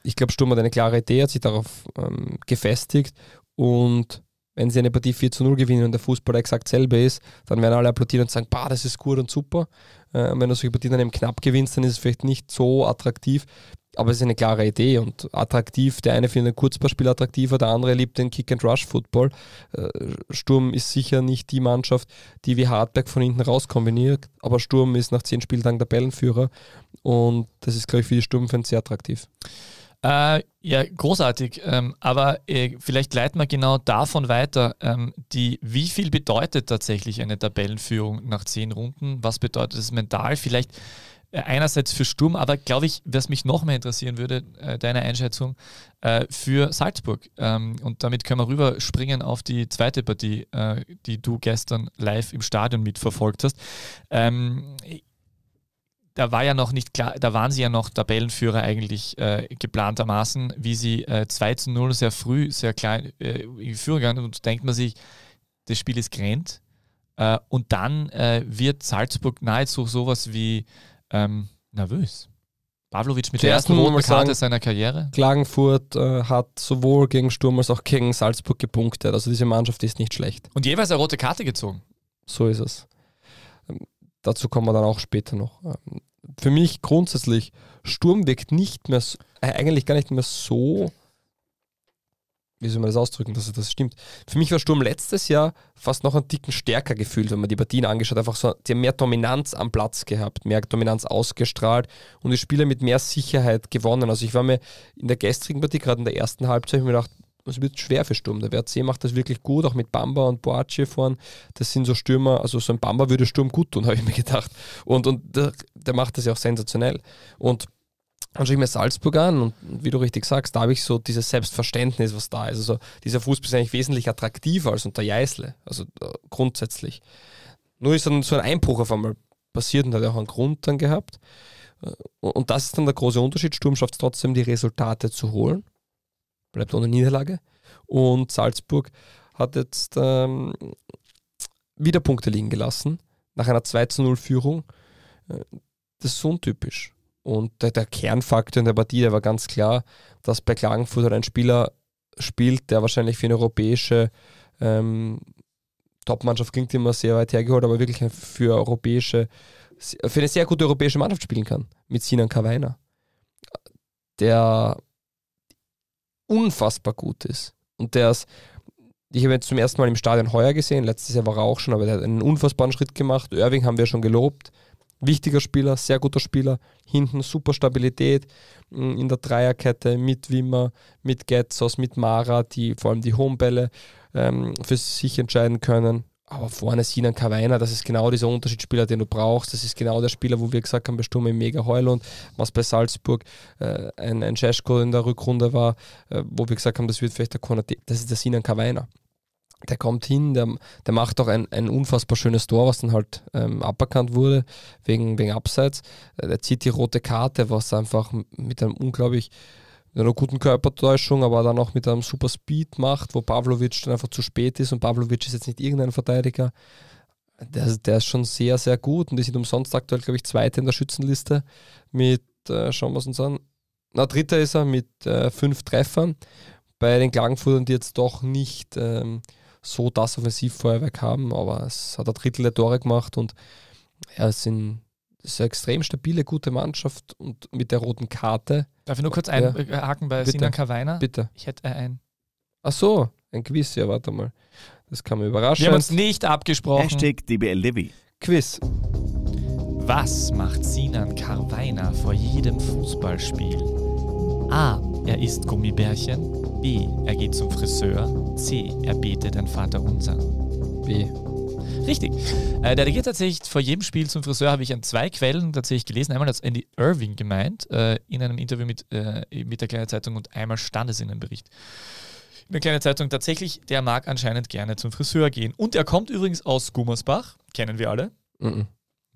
ich glaube, Sturm hat eine klare Idee, hat sich darauf ähm, gefestigt und wenn sie eine Partie 4 zu 0 gewinnen und der Fußballer exakt selber ist, dann werden alle applaudieren und sagen, bah, das ist gut und super. Äh, wenn du solche Partien dann eben knapp gewinnst, dann ist es vielleicht nicht so attraktiv, aber es ist eine klare Idee und attraktiv. Der eine findet ein Kurzballspiel attraktiver, der andere liebt den Kick-and-Rush-Football. Äh, Sturm ist sicher nicht die Mannschaft, die wie Hartberg von hinten raus kombiniert, aber Sturm ist nach zehn Spieltagen Tabellenführer und das ist, glaube ich, für die Sturmfans sehr attraktiv. Äh, ja, großartig. Ähm, aber äh, vielleicht leiten wir genau davon weiter. Ähm, die, wie viel bedeutet tatsächlich eine Tabellenführung nach zehn Runden? Was bedeutet es mental? Vielleicht äh, einerseits für Sturm, aber glaube ich, was mich noch mehr interessieren würde, äh, deine Einschätzung äh, für Salzburg. Ähm, und damit können wir rüberspringen auf die zweite Partie, äh, die du gestern live im Stadion mitverfolgt hast. Ähm, da war ja noch nicht klar, da waren sie ja noch Tabellenführer eigentlich äh, geplantermaßen, wie sie äh, 2 zu 0 sehr früh, sehr klein äh, in Führung gegangen und denkt man sich, das Spiel ist grennt. Äh, und dann äh, wird Salzburg nahezu sowas wie ähm, nervös. Pavlovic mit der ersten roten Karte seiner Karriere. Klagenfurt äh, hat sowohl gegen Sturm als auch gegen Salzburg gepunktet. Also diese Mannschaft ist nicht schlecht. Und jeweils eine rote Karte gezogen. So ist es. Dazu kommen wir dann auch später noch. Ähm, für mich grundsätzlich, Sturm wirkt nicht mehr, äh, eigentlich gar nicht mehr so, wie soll man das ausdrücken, dass das stimmt. Für mich war Sturm letztes Jahr fast noch einen Ticken stärker gefühlt, wenn man die Partien angeschaut hat. Einfach so, die haben mehr Dominanz am Platz gehabt, mehr Dominanz ausgestrahlt und die Spieler mit mehr Sicherheit gewonnen. Also ich war mir in der gestrigen Partie, gerade in der ersten Halbzeit, mir gedacht, es wird schwer für Sturm. Der WRC macht das wirklich gut, auch mit Bamba und Boace vorn. Das sind so Stürmer, also so ein Bamba würde Sturm gut tun, habe ich mir gedacht. Und, und der, der macht das ja auch sensationell. Und dann schaue ich mir Salzburg an und wie du richtig sagst, da habe ich so dieses Selbstverständnis, was da ist. Also dieser Fußball ist eigentlich wesentlich attraktiver als unter Jeißle, also äh, grundsätzlich. Nur ist dann so ein Einbruch auf einmal passiert und hat auch einen Grund dann gehabt. Äh, und das ist dann der große Unterschied. Sturm schafft es trotzdem, die Resultate zu holen bleibt ohne Niederlage. Und Salzburg hat jetzt ähm, wieder Punkte liegen gelassen, nach einer 2 zu 0 Führung. Äh, das ist untypisch. Und der, der, Kernfaktor in der Partie, der war ganz klar, dass bei Klagenfurt halt ein Spieler spielt, der wahrscheinlich für eine europäische ähm, Topmannschaft klingt immer sehr weit hergeholt, aber wirklich für europäische, für eine sehr gute europäische Mannschaft spielen kann, mit Sinan Kawainer. Der unfassbar gut ist. Und der ist, ich habe jetzt zum ersten Mal im Stadion heuer gesehen, letztes Jahr war er auch schon, aber der hat einen unfassbaren Schritt gemacht. Irving haben wir schon gelobt. Wichtiger Spieler, sehr guter Spieler. Hinten super Stabilität mm, in der Dreierkette mit Wimmer, mit Getzos, mit Mara, die vor allem die Homebälle ähm, für sich entscheiden können. Aber vorne Sinan Kawainer, das ist genau dieser Unterschiedsspieler, den du brauchst. Das ist genau der Spieler, wo wir gesagt haben, bei Sturm im Mega Heulund, was bei Salzburg äh, ein, ein Cesko in der Rückrunde war, äh, wo wir gesagt haben, das wird vielleicht der Konate, das ist der Sinan Kawainer. Der kommt hin, der, der macht auch ein, ein unfassbar schönes Tor, was dann halt ähm, aberkannt wurde, wegen, wegen Abseits. Äh, der zieht die rote Karte, was einfach mit einem unglaublich mit einer guten Körpertäuschung, aber dann auch mit einem super Speed macht, wo Pavlovic dann einfach zu spät ist und Pavlovic ist jetzt nicht irgendein Verteidiger. Der, der ist schon sehr, sehr gut und die sind umsonst aktuell, glaube ich, Zweite in der Schützenliste mit, äh, schauen wir es uns an, na, Dritter ist er mit äh, fünf Treffern. Bei den Klagenfurtern, die jetzt doch nicht ähm, so das Offensivfeuerwerk haben, aber es hat ein Drittel der Tore gemacht und ja, es sind das ist eine extrem stabile, gute Mannschaft und mit der roten Karte. Darf ich nur kurz einhaken bei Bitte. Sinan Kawainer? Bitte. Ich hätte ein. Ach so, ein Quiz, ja, warte mal. Das kann mir überraschen. Wir haben uns nicht abgesprochen. Hashtag DBL Levy. Quiz. Was macht Sinan Karweiner vor jedem Fußballspiel? A. Er isst Gummibärchen. B. Er geht zum Friseur. C. Er betet ein Vaterunser. B. Richtig. Äh, der geht tatsächlich vor jedem Spiel zum Friseur, habe ich an zwei Quellen tatsächlich gelesen. Einmal hat Andy Irving gemeint, äh, in einem Interview mit, äh, mit der Kleinen Zeitung und einmal stand es in einem Bericht. In der Kleinen Zeitung tatsächlich, der mag anscheinend gerne zum Friseur gehen. Und er kommt übrigens aus Gummersbach, kennen wir alle. Mhm.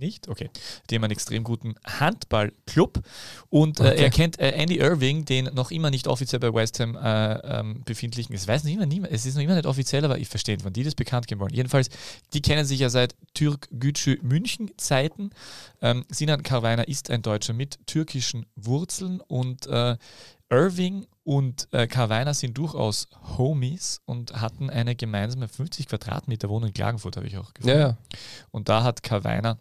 Nicht? Okay. Die haben einen extrem guten Handballclub. Und äh, Okay. er kennt äh, Andy Irving, den noch immer nicht offiziell bei West Ham äh, ähm, befindlichen. Es weiß nicht immer niemand, es ist noch immer nicht offiziell, aber ich verstehe, wann die das bekannt geben wollen. Jedenfalls, die kennen sich ja seit Türk Gücü München Zeiten. Ähm, Sinan Karweiner ist ein Deutscher mit türkischen Wurzeln und äh, Irving und äh, Karweiner sind durchaus Homies und hatten eine gemeinsame 50 Quadratmeter Wohnung in Klagenfurt, habe ich auch gefunden. Ja, ja. Und da hat Karweiner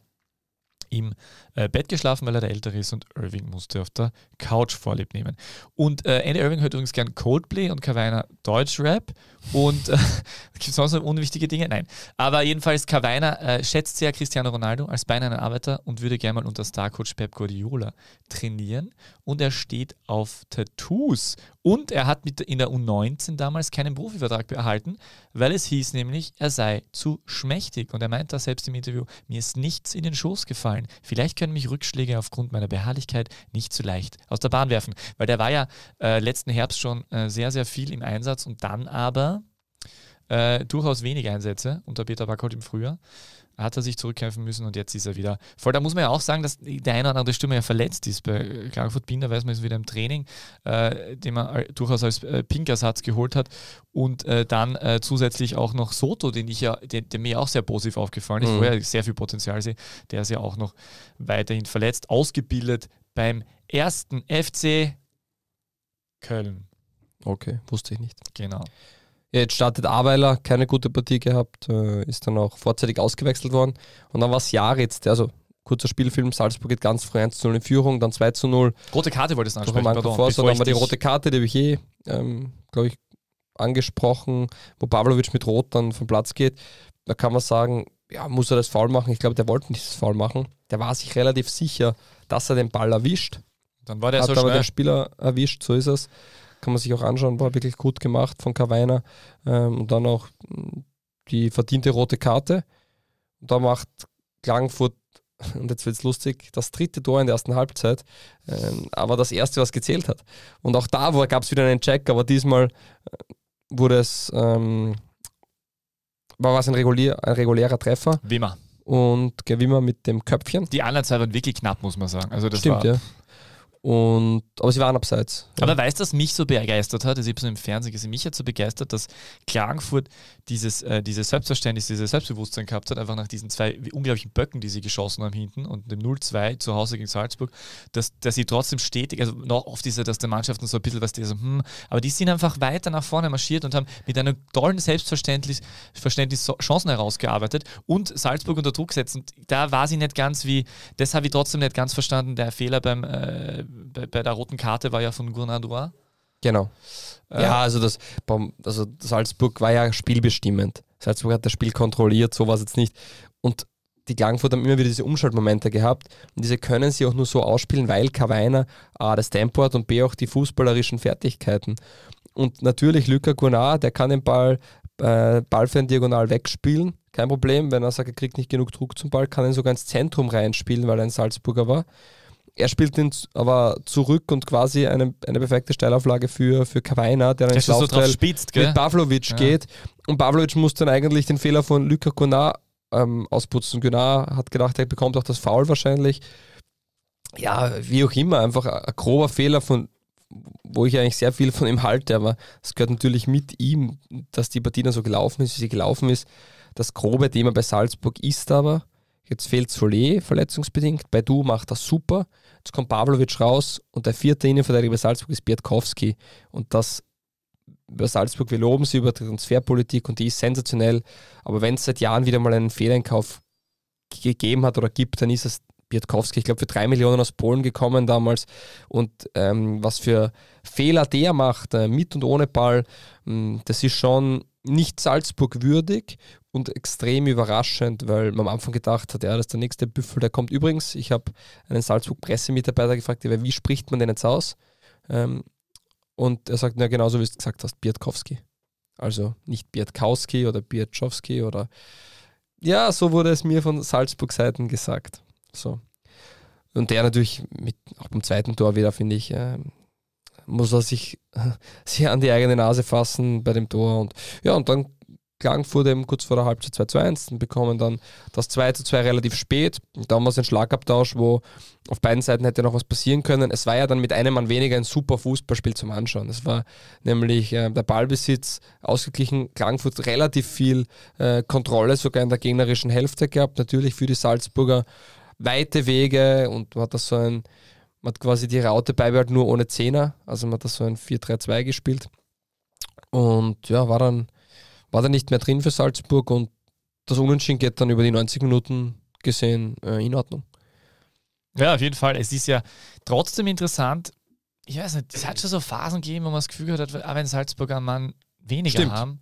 im äh, Bett geschlafen, weil er der Ältere ist und Irving musste auf der Couch Vorlieb nehmen. Und äh, Andy Irving hört übrigens gern Coldplay und Karweiner Deutschrap und äh, gibt sonst noch unwichtige Dinge? Nein. Aber jedenfalls Karweiner äh, schätzt sehr Cristiano Ronaldo als beinahe Arbeiter und würde gerne mal unter Starcoach Pep Guardiola trainieren und er steht auf Tattoos und er hat mit in der U19 damals keinen Profivertrag erhalten, weil es hieß nämlich, er sei zu schmächtig. Und er meint da selbst im Interview, mir ist nichts in den Schoß gefallen. Vielleicht können mich Rückschläge aufgrund meiner Beharrlichkeit nicht so leicht aus der Bahn werfen. Weil der war ja äh, letzten Herbst schon äh, sehr, sehr viel im Einsatz und dann aber äh, durchaus wenig Einsätze unter Peter Backholt im Frühjahr. Hat er sich zurückkämpfen müssen und jetzt ist er wieder voll. Da muss man ja auch sagen, dass der eine oder andere Stimme ja verletzt ist. Bei Klagenfurt Binder weiß man, ist wieder im Training, äh, den man durchaus als äh, Pinkersatz geholt hat. Und äh, dann äh, zusätzlich auch noch Soto, den ich ja, der, der mir auch sehr positiv aufgefallen ist, Mhm. wo er sehr viel Potenzial sehe. Der ist ja auch noch weiterhin verletzt, ausgebildet beim ersten FC Köln. Okay, wusste ich nicht. Genau. Ja, jetzt startet Aweiler, keine gute Partie gehabt, äh, ist dann auch vorzeitig ausgewechselt worden. Und dann war es Jaritz, der, also kurzer Spielfilm, Salzburg geht ganz früh 1 zu 0 in Führung, dann 2 zu 0 Rote Karte wolltest du ansprechen, pardon, bevor dann haben wir die rote Karte, die habe ich eh, ähm, glaube ich, angesprochen, wo Pavlovic mit Rot dann vom Platz geht. Da kann man sagen, ja, muss er das Foul machen? Ich glaube, der wollte nicht das Foul machen. Der war sich relativ sicher, dass er den Ball erwischt. Dann war der hat so aber schnell. den Spieler erwischt, so ist es. Kann man sich auch anschauen, war wirklich gut gemacht von Karweiner. Ähm, und dann auch mh, die verdiente rote Karte. Und da macht Klagenfurt, und jetzt wird es lustig, das dritte Tor in der ersten Halbzeit, ähm, aber das erste, was gezählt hat. Und auch da gab es wieder einen Check, aber diesmal äh, wurde es, ähm, war was ein, regulär, ein regulärer Treffer Wimmer. und Gewimmer mit dem Köpfchen. Die anderen zwei waren wirklich knapp, muss man sagen. Also das Stimmt, war, ja. Und, aber sie waren abseits. Ja. Aber weißt du, was mich so begeistert hat? Also ich habe es im Fernsehen gesehen. Mich hat so begeistert, dass Klagenfurt dieses, äh, dieses Selbstverständnis, dieses Selbstbewusstsein gehabt hat, einfach nach diesen zwei unglaublichen Böcken, die sie geschossen haben hinten und dem 0-2 zu Hause gegen Salzburg, dass, dass sie trotzdem stetig, also noch oft ist ja, dass der Mannschaften so ein bisschen was die so, hm, aber die sind einfach weiter nach vorne marschiert und haben mit einem tollen Selbstverständnis Verständnis Chancen herausgearbeitet und Salzburg unter Druck gesetzt. Und da war sie nicht ganz wie, das habe ich trotzdem nicht ganz verstanden, der Fehler beim, äh, bei, bei der roten Karte war ja von Gournadois. Genau. Äh, ja, also das, also Salzburg war ja spielbestimmend. Salzburg hat das Spiel kontrolliert, so war es jetzt nicht. Und die Klagenfurt haben immer wieder diese Umschaltmomente gehabt und diese können sie auch nur so ausspielen, weil Kawainer A das Tempo hat und B auch die fußballerischen Fertigkeiten. Und natürlich Luca Gounart, der kann den Ball, äh, Ball für einen Diagonal wegspielen, kein Problem. Wenn er sagt, er kriegt nicht genug Druck zum Ball, kann er ihn sogar ins Zentrum reinspielen, weil er ein Salzburger war. Er spielt ihn aber zurück und quasi eine, eine perfekte Steilauflage für, für Kawainer, der dann ins so spitzt, mit Pavlovic Ja. geht. Und Pavlovic muss dann eigentlich den Fehler von Luka Gonar ähm, ausputzen. Gonar hat gedacht, er bekommt auch das Foul wahrscheinlich. Ja, wie auch immer, einfach ein, ein grober Fehler von wo ich eigentlich sehr viel von ihm halte, aber es gehört natürlich mit ihm, dass die Partie dann so gelaufen ist, wie sie gelaufen ist. Das grobe Thema bei Salzburg ist aber, jetzt fehlt Solé verletzungsbedingt, Baidu macht das super, jetzt kommt Pavlovic raus und der vierte Innenverteidiger bei Salzburg ist Biatkowski und das über Salzburg, wir loben sie über die Transferpolitik und die ist sensationell, aber wenn es seit Jahren wieder mal einen Fehleinkauf ge- gegeben hat oder gibt, dann ist es Biatkowski, ich glaube für drei Millionen aus Polen gekommen damals. Und ähm, was für Fehler der macht, äh, mit und ohne Ball, mh, das ist schon nicht Salzburg würdig und extrem überraschend, weil man am Anfang gedacht hat, ja, das ist der nächste Büffel, der kommt. Übrigens, ich habe einen Salzburg-Pressemitarbeiter gefragt, wie spricht man den jetzt aus? Ähm, und er sagt, na genauso wie du es gesagt hast, Biatkowski. Also nicht Biatkowski oder Biatschowski oder Ja, so wurde es mir von Salzburg-Seiten gesagt. So. Und der natürlich mit, auch beim zweiten Tor wieder, finde ich, äh, muss er sich sehr an die eigene Nase fassen bei dem Tor. Und ja, und dann Klagenfurt eben kurz vor der Halbzeit 2 zu 1, dann bekommen dann das 2 zu 2 relativ spät. Da war es ein Schlagabtausch, wo auf beiden Seiten hätte noch was passieren können. Es war ja dann mit einem Mann weniger ein super Fußballspiel zum Anschauen. Es war nämlich äh, der Ballbesitz ausgeglichen, Klagenfurt relativ viel äh, Kontrolle sogar in der gegnerischen Hälfte gehabt. Natürlich für die Salzburger weite Wege und hat das so ein, man hat quasi die Raute beibehalten, nur ohne Zehner. Also man hat das so ein 4-3-2 gespielt. Und ja, war dann war da nicht mehr drin für Salzburg und das Unentschieden geht dann über die 90 Minuten gesehen äh, in Ordnung. Ja, auf jeden Fall. Es ist ja trotzdem interessant. Ich weiß nicht, es hat schon so Phasen gegeben, wo man das Gefühl hat, auch wenn Salzburg einen Mann weniger Stimmt. haben,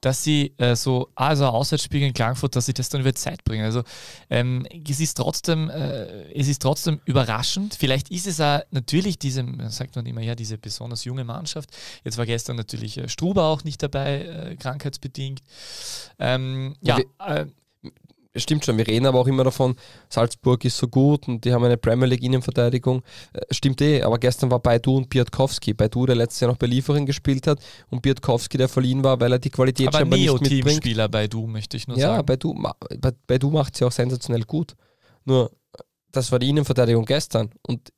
dass sie äh, so, also Auswärtsspiel in Klagenfurt, dass sie das dann über Zeit bringen. Also ähm, es ist trotzdem, äh, es ist trotzdem überraschend. Vielleicht ist es auch natürlich diese, sagt man immer ja, diese besonders junge Mannschaft. Jetzt war gestern natürlich äh, Struber auch nicht dabei, äh, krankheitsbedingt. Ähm, ja, äh, Stimmt schon, wir reden aber auch immer davon, Salzburg ist so gut und die haben eine Premier League Innenverteidigung. Äh, Stimmt eh, aber gestern war Baidu und Piatkowski. Baidu, der letztes Jahr noch bei Liefering gespielt hat und Piatkowski, der verliehen war, weil er die Qualität aber scheinbar nicht mitbringt. Neo-Teamspieler bei Du, möchte ich nur Ja, sagen. Baidu, Ba- Baidu macht es ja auch sensationell gut. Nur, das war die Innenverteidigung gestern und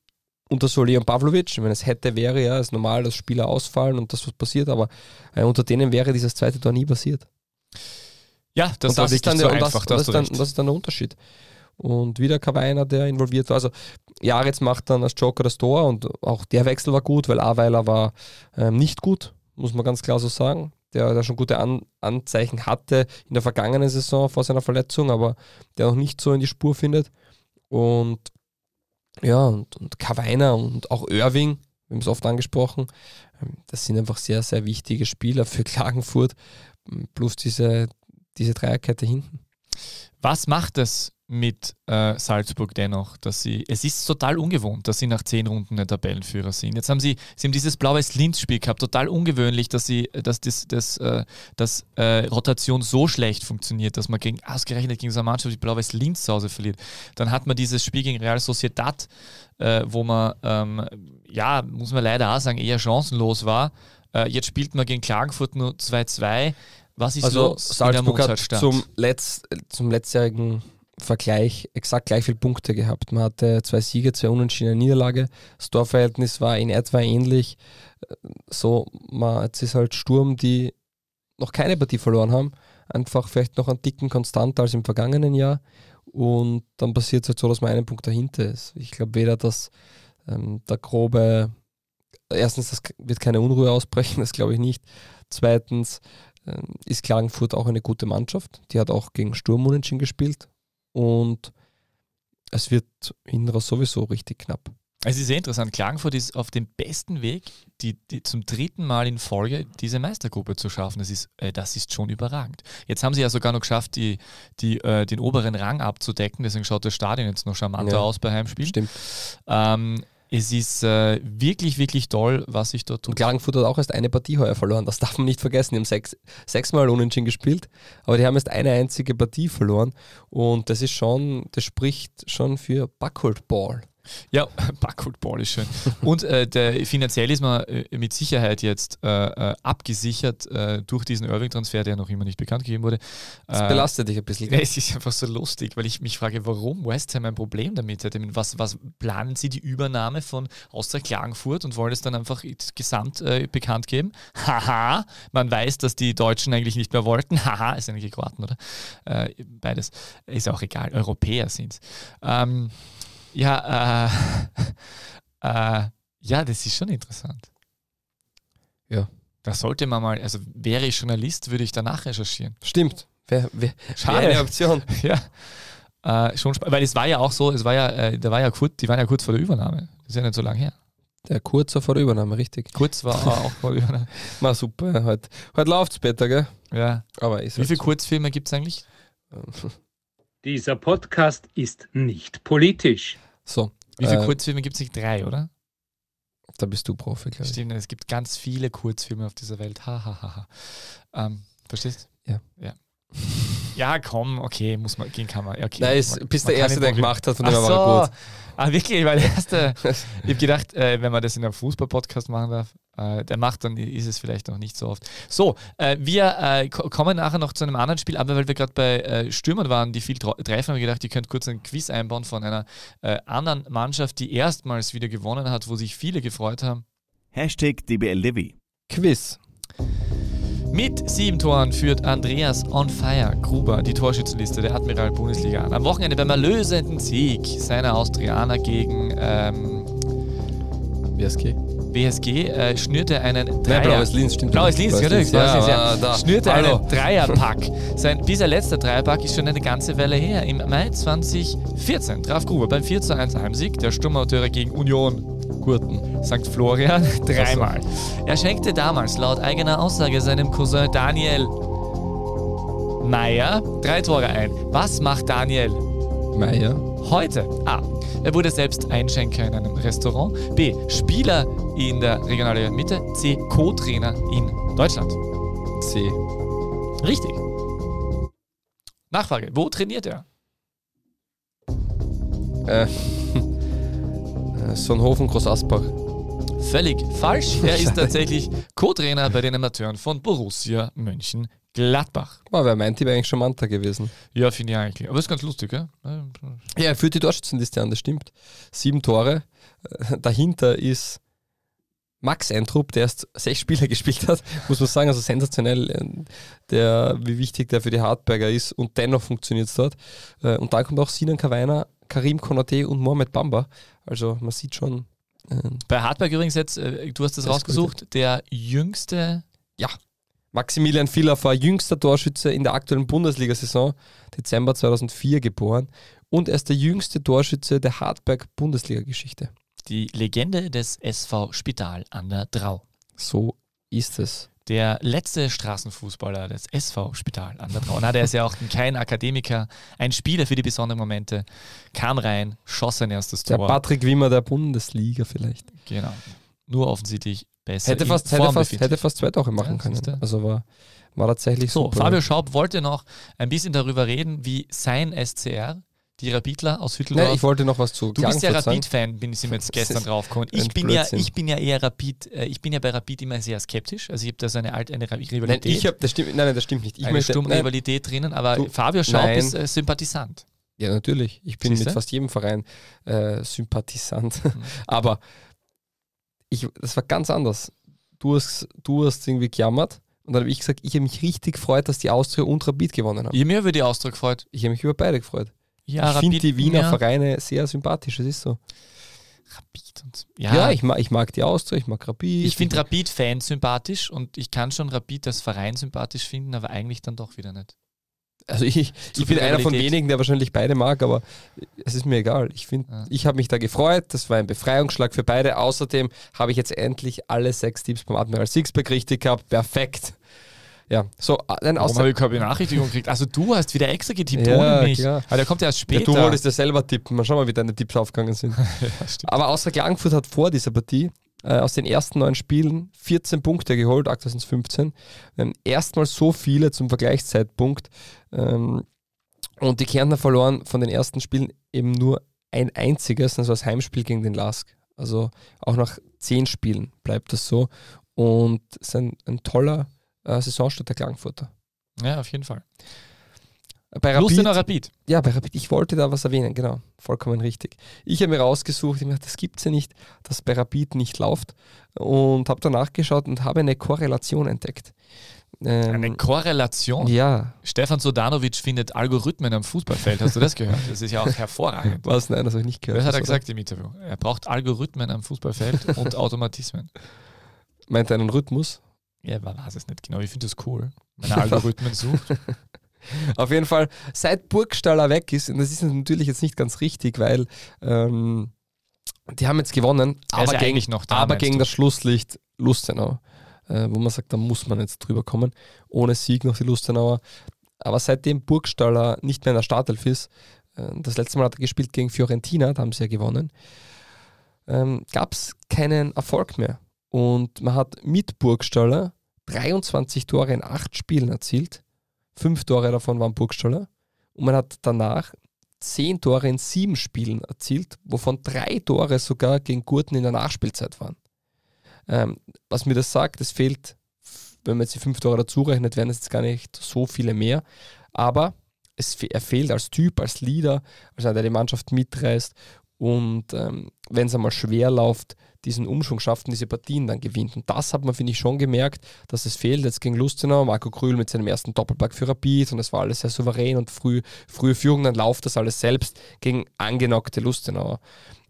unter Solé und Pavlovic, wenn es hätte, wäre ja, ist normal, dass Spieler ausfallen und das was passiert, aber äh, unter denen wäre dieses zweite Tor nie passiert. Ja, das das ist dann so der, das, einfach, da das, ist dann, das ist dann der Unterschied. Und wieder Kawainer, der involviert war. Also Jaretz macht dann als Joker das Tor und auch der Wechsel war gut, weil Aweiler war ähm, nicht gut, muss man ganz klar so sagen. Der, der schon gute An Anzeichen hatte in der vergangenen Saison vor seiner Verletzung, aber der noch nicht so in die Spur findet. Und ja, und, und Kawainer und auch Irving, wir haben es oft angesprochen, ähm, das sind einfach sehr, sehr wichtige Spieler für Klagenfurt, plus diese, diese Dreierkette hinten. Was macht es mit äh, Salzburg dennoch, dass sie, es ist total ungewohnt, dass sie nach zehn Runden der Tabellenführer sind. Jetzt haben sie, sie haben dieses Blau-Weiß-Linz-Spiel gehabt, total ungewöhnlich, dass sie, dass das, das, äh, dass äh, Rotation so schlecht funktioniert, dass man gegen, ausgerechnet gegen so eine Mannschaft wie Blau-Weiß-Linz zu Hause verliert. Dann hat man dieses Spiel gegen Real Sociedad, äh, wo man, ähm, ja, muss man leider auch sagen, eher chancenlos war. Äh, jetzt spielt man gegen Klagenfurt nur 2-2. Was ist Also los Salzburg hat Mozartstadt? zum, Letz-, zum letztjährigen Vergleich exakt gleich viele Punkte gehabt. Man hatte zwei Siege, zwei Unentschieden, eine Niederlage. Das Torverhältnis war in etwa ähnlich. So, man, jetzt ist halt Sturm, die noch keine Partie verloren haben. Einfach vielleicht noch einen dicken konstanter als im vergangenen Jahr. Und dann passiert es halt so, dass man einen Punkt dahinter ist. Ich glaube weder, dass ähm, der grobe, erstens, das wird keine Unruhe ausbrechen, das glaube ich nicht. Zweitens ist Klagenfurt auch eine gute Mannschaft. Die hat auch gegen Sturm unentschieden gespielt. Und es wird hinten raus sowieso richtig knapp. Es ist sehr interessant. Klagenfurt ist auf dem besten Weg, die, die zum dritten Mal in Folge diese Meistergruppe zu schaffen. Das ist, äh, das ist schon überragend. Jetzt haben sie ja sogar noch geschafft, die, die, äh, den oberen Rang abzudecken. Deswegen schaut das Stadion jetzt noch charmanter Ja. aus bei Heimspielen. Stimmt. Ähm, es ist äh, wirklich, wirklich toll, was sich dort tut. Klagenfurt hat auch erst eine Partie heuer verloren. Das darf man nicht vergessen. Die haben sechs, sechsmal unentschieden gespielt, aber die haben erst eine einzige Partie verloren. Und das ist schon, das spricht schon für Backhold Ball. Ja, Backholdball ist schön. Und äh, der, finanziell ist man äh, mit Sicherheit jetzt äh, äh, abgesichert äh, durch diesen Irving-Transfer, der noch immer nicht bekannt gegeben wurde. Das belastet dich ein bisschen. Es ist einfach so lustig, weil ich mich frage, warum West Ham ein Problem damit hat. Was, was planen sie die Übernahme von Austria Klagenfurt und wollen es dann einfach gesamt bekannt geben? Haha, man weiß, dass die Deutschen eigentlich nicht mehr wollten. Haha, ist eigentlich Kroaten, oder? Beides ist auch egal, Europäer sind es. Ähm, ja, äh, äh, ja, das ist schon interessant. Ja. Da sollte man mal, also wäre ich Journalist, würde ich danach recherchieren. Stimmt. Wer, wer, Schade. Eine Option. Ja. Äh, schon weil es war ja auch so, es war ja, äh, da war ja kurz, die waren ja kurz vor der Übernahme. Das ist ja nicht so lange her. Der kurzer vor der Übernahme, richtig. Kurz war auch vor der Übernahme. Na super, heute, heute läuft es besser, gell? Ja. Aber Wie halt viele so. Kurzfilme gibt es eigentlich? Dieser Podcast ist nicht politisch. So, Wie viele Äh, Kurzfilme gibt es nicht? Drei, oder? da bist du Profi, glaube ich. Stimmt, es gibt ganz viele Kurzfilme auf dieser Welt. Ha, ha, ha, ha. Ähm, verstehst Ja. Ja. Ja, komm, okay, muss man gehen kann man. Okay, Nein, ist, man- bist man der Erste, der gemacht hat, von Ach dem so. war er gut. Ah, wirklich, weil der erste, ich habe gedacht, äh, wenn man das in einem Fußball-Podcast machen darf, äh, der macht, dann ist es vielleicht noch nicht so oft. So, äh, wir äh, ko- kommen nachher noch zu einem anderen Spiel, aber weil wir gerade bei äh, Stürmern waren, die viel treffen, habe ich gedacht, ihr könnt kurz einen Quiz einbauen von einer äh, anderen Mannschaft, die erstmals wieder gewonnen hat, wo sich viele gefreut haben. Hashtag DBLDW. Quiz. Mit sieben Toren führt Andreas On Fire Gruber die Torschützenliste der Admiral Bundesliga an. Am Wochenende beim erlösenden Sieg seiner Austrianer gegen ähm, WSG. BSG äh, schnürte einen Nein, Dreier. Blaues Linz, stimmt. Blaues Linz, Blaues Linz, Blaues Linz, ja, ja. Schnürte Hallo. einen Dreierpack. Sein bisher letzter Dreierpack ist schon eine ganze Weile her. Im Mai 2014 traf Gruber beim 4 zu 1 Heimsieg der Sturmauteure gegen Union Gurten. St. Florian dreimal. Er schenkte damals laut eigener Aussage seinem Cousin Daniel Meyer drei Tore ein. Was macht Daniel Meier. Heute? A. Er wurde selbst Einschenker in einem Restaurant. B. Spieler in der Regionalliga Mitte. C. Co-Trainer in Deutschland. C. Richtig. Nachfrage. Wo trainiert er? Äh, Sonnhofen, Groß Asbach. Völlig falsch. Er ist tatsächlich Co-Trainer bei den Amateuren von Borussia Mönchengladbach. Oh, wäre mein Tipp eigentlich schon Manta gewesen. Ja, finde ich eigentlich. Aber ist ganz lustig, gell? Ja, er führt die Torschützenliste an, das stimmt. Sieben Tore. Äh, Dahinter ist Max Eintrup, der erst sechs Spiele gespielt hat, muss man sagen, also sensationell, äh, der, wie wichtig der für die Hartberger ist und dennoch funktioniert es dort. Äh, Und dann kommt auch Sinan Kawainer, Karim Konate und Mohamed Bamba. Also man sieht schon, Bei Hartberg übrigens jetzt, du hast das Das rausgesucht, der jüngste, Maximilian Villaf war jüngster Torschütze in der aktuellen Bundesliga-Saison, Dezember 2004 geboren und er ist der jüngste Torschütze der Hartberg-Bundesliga-Geschichte. die Legende des SV Spital an der Drau. So ist es. Der letzte Straßenfußballer des SV Spital an der Drau. Na, der ist ja auch kein Akademiker, ein Spieler für die besonderen Momente. Kam rein, schoss sein erstes Der Tor. Patrick Wimmer der Bundesliga vielleicht. genau. Nur offensichtlich besser. Hätte fast, hätte, fast, hätte fast zwei Tore machen Ja, können. Also war, war tatsächlich So, super. Fabio Schaub wollte noch ein bisschen darüber reden, wie sein SCR, die Rapidler aus Hütteldorf, Nein, ich wollte noch was zu Du bist ja. Rapid-Fan, bin ich mir jetzt gestern ist drauf gekommen. ein Ich bin, ja, ich bin ja eher Rapid, äh, ich bin ja bei Rapid immer sehr skeptisch. Also ich habe da so eine alte eine Ra- Nein, Rivalität, ich hab, das stimmt, nein, nein, das stimmt nicht. Ich eine möchte, nein, Sturmrivalität drinnen, aber Du- Fabio Schaub nein. ist äh, Sympathisant. Ja, natürlich. Ich bin Siehste? mit fast jedem Verein äh, Sympathisant. Mhm. Aber ich, das war ganz anders. Du hast, du hast irgendwie gejammert und dann habe ich gesagt, ich habe mich richtig gefreut, dass die Austria und Rapid gewonnen haben. Ich mir über die Ausdruck gefreut. Ich habe mich über beide gefreut. Ja, ich finde die Wiener ja, Vereine sehr sympathisch, das ist so. Rapid und, Ja, ja, ich, mag, ich mag die Austria, ich mag Rapid. ich finde Rapid-Fan sympathisch und ich kann schon Rapid als Verein sympathisch finden, aber eigentlich dann doch wieder nicht. Also ich, ich bin einer von wenigen, der wahrscheinlich beide mag, aber es ist mir egal. Ich finde, Ja. ich habe mich da gefreut. Das war ein Befreiungsschlag für beide. Außerdem habe ich jetzt endlich alle sechs Tipps beim Admiral Sixpack richtig gehabt. Perfekt. Ja, so ein Warum Außer habe ich keine Benachrichtigung gekriegt? Also du hast wieder extra getippt Ja, ohne mich. klar. Aber der kommt ja erst ja, später. du wolltest ja selber tippen. Mal schauen mal, wie deine Tipps aufgegangen sind. ja. Aber außer Klagenfurt hat vor dieser Partie äh, aus den ersten neun Spielen 14 Punkte geholt, aktuell sind es 15. Ähm, erstmals so viele zum Vergleichszeitpunkt. Ähm, und die Kärntner verloren von den ersten Spielen eben nur ein einziges, das war das Heimspiel gegen den Lask. Also auch nach zehn Spielen bleibt das so. Und es ist ein, ein toller äh, Saisonstart der Klagenfurter. Ja, auf jeden Fall. Bei Lustener Rapid. ja, bei Rapid, ich wollte da was erwähnen, genau, vollkommen richtig. Ich habe mir rausgesucht, ich habe gedacht, das gibt es ja nicht, dass bei Rapid nicht läuft und habe da nachgeschaut und habe eine Korrelation entdeckt. Ähm, Eine Korrelation. ja, Stefan Sodanovic findet Algorithmen am Fußballfeld. Hast du das gehört? Das ist ja auch hervorragend. was? Nein, das habe ich nicht gehört. Das hat er gesagt im Interview. Er braucht Algorithmen am Fußballfeld und Automatismen. Meint er einen Rhythmus? Ja, man weiß es nicht genau. Ich finde das cool, wenn er Algorithmen sucht. Auf jeden Fall, seit Burgstaller weg ist, und das ist natürlich jetzt nicht ganz richtig, weil ähm, die haben jetzt gewonnen, ist aber, gegen, noch da, aber gegen du? das Schlusslicht Lustenau, äh, wo man sagt, da muss man jetzt drüber kommen. Ohne Sieg noch die Lustenauer. Aber seitdem Burgstaller nicht mehr in der Startelf ist, äh, das letzte Mal hat er gespielt gegen Fiorentina, da haben sie ja gewonnen, ähm, gab es keinen Erfolg mehr. Und man hat mit Burgstaller 23 Tore in acht Spielen erzielt. fünf Tore davon waren Burgstaller. Und man hat danach zehn Tore in sieben Spielen erzielt, wovon drei Tore sogar gegen Gurten in der Nachspielzeit waren. Ähm, was mir das sagt, es fehlt, wenn man jetzt die fünf Tore dazu rechnet, wären es jetzt gar nicht so viele mehr. Aber es, er fehlt als Typ, als Leader, als einer, der die Mannschaft mitreißt und ähm, wenn es einmal schwer läuft, diesen Umschwung schafft und diese Partien dann gewinnt. Und das hat man, finde ich, schon gemerkt, dass es fehlt. Jetzt gegen Lustenau, Marco Krühl mit seinem ersten Doppelpack für Rapid und es war alles sehr souverän und früh, frühe Führung, dann läuft das alles selbst gegen angenockte Lustenauer.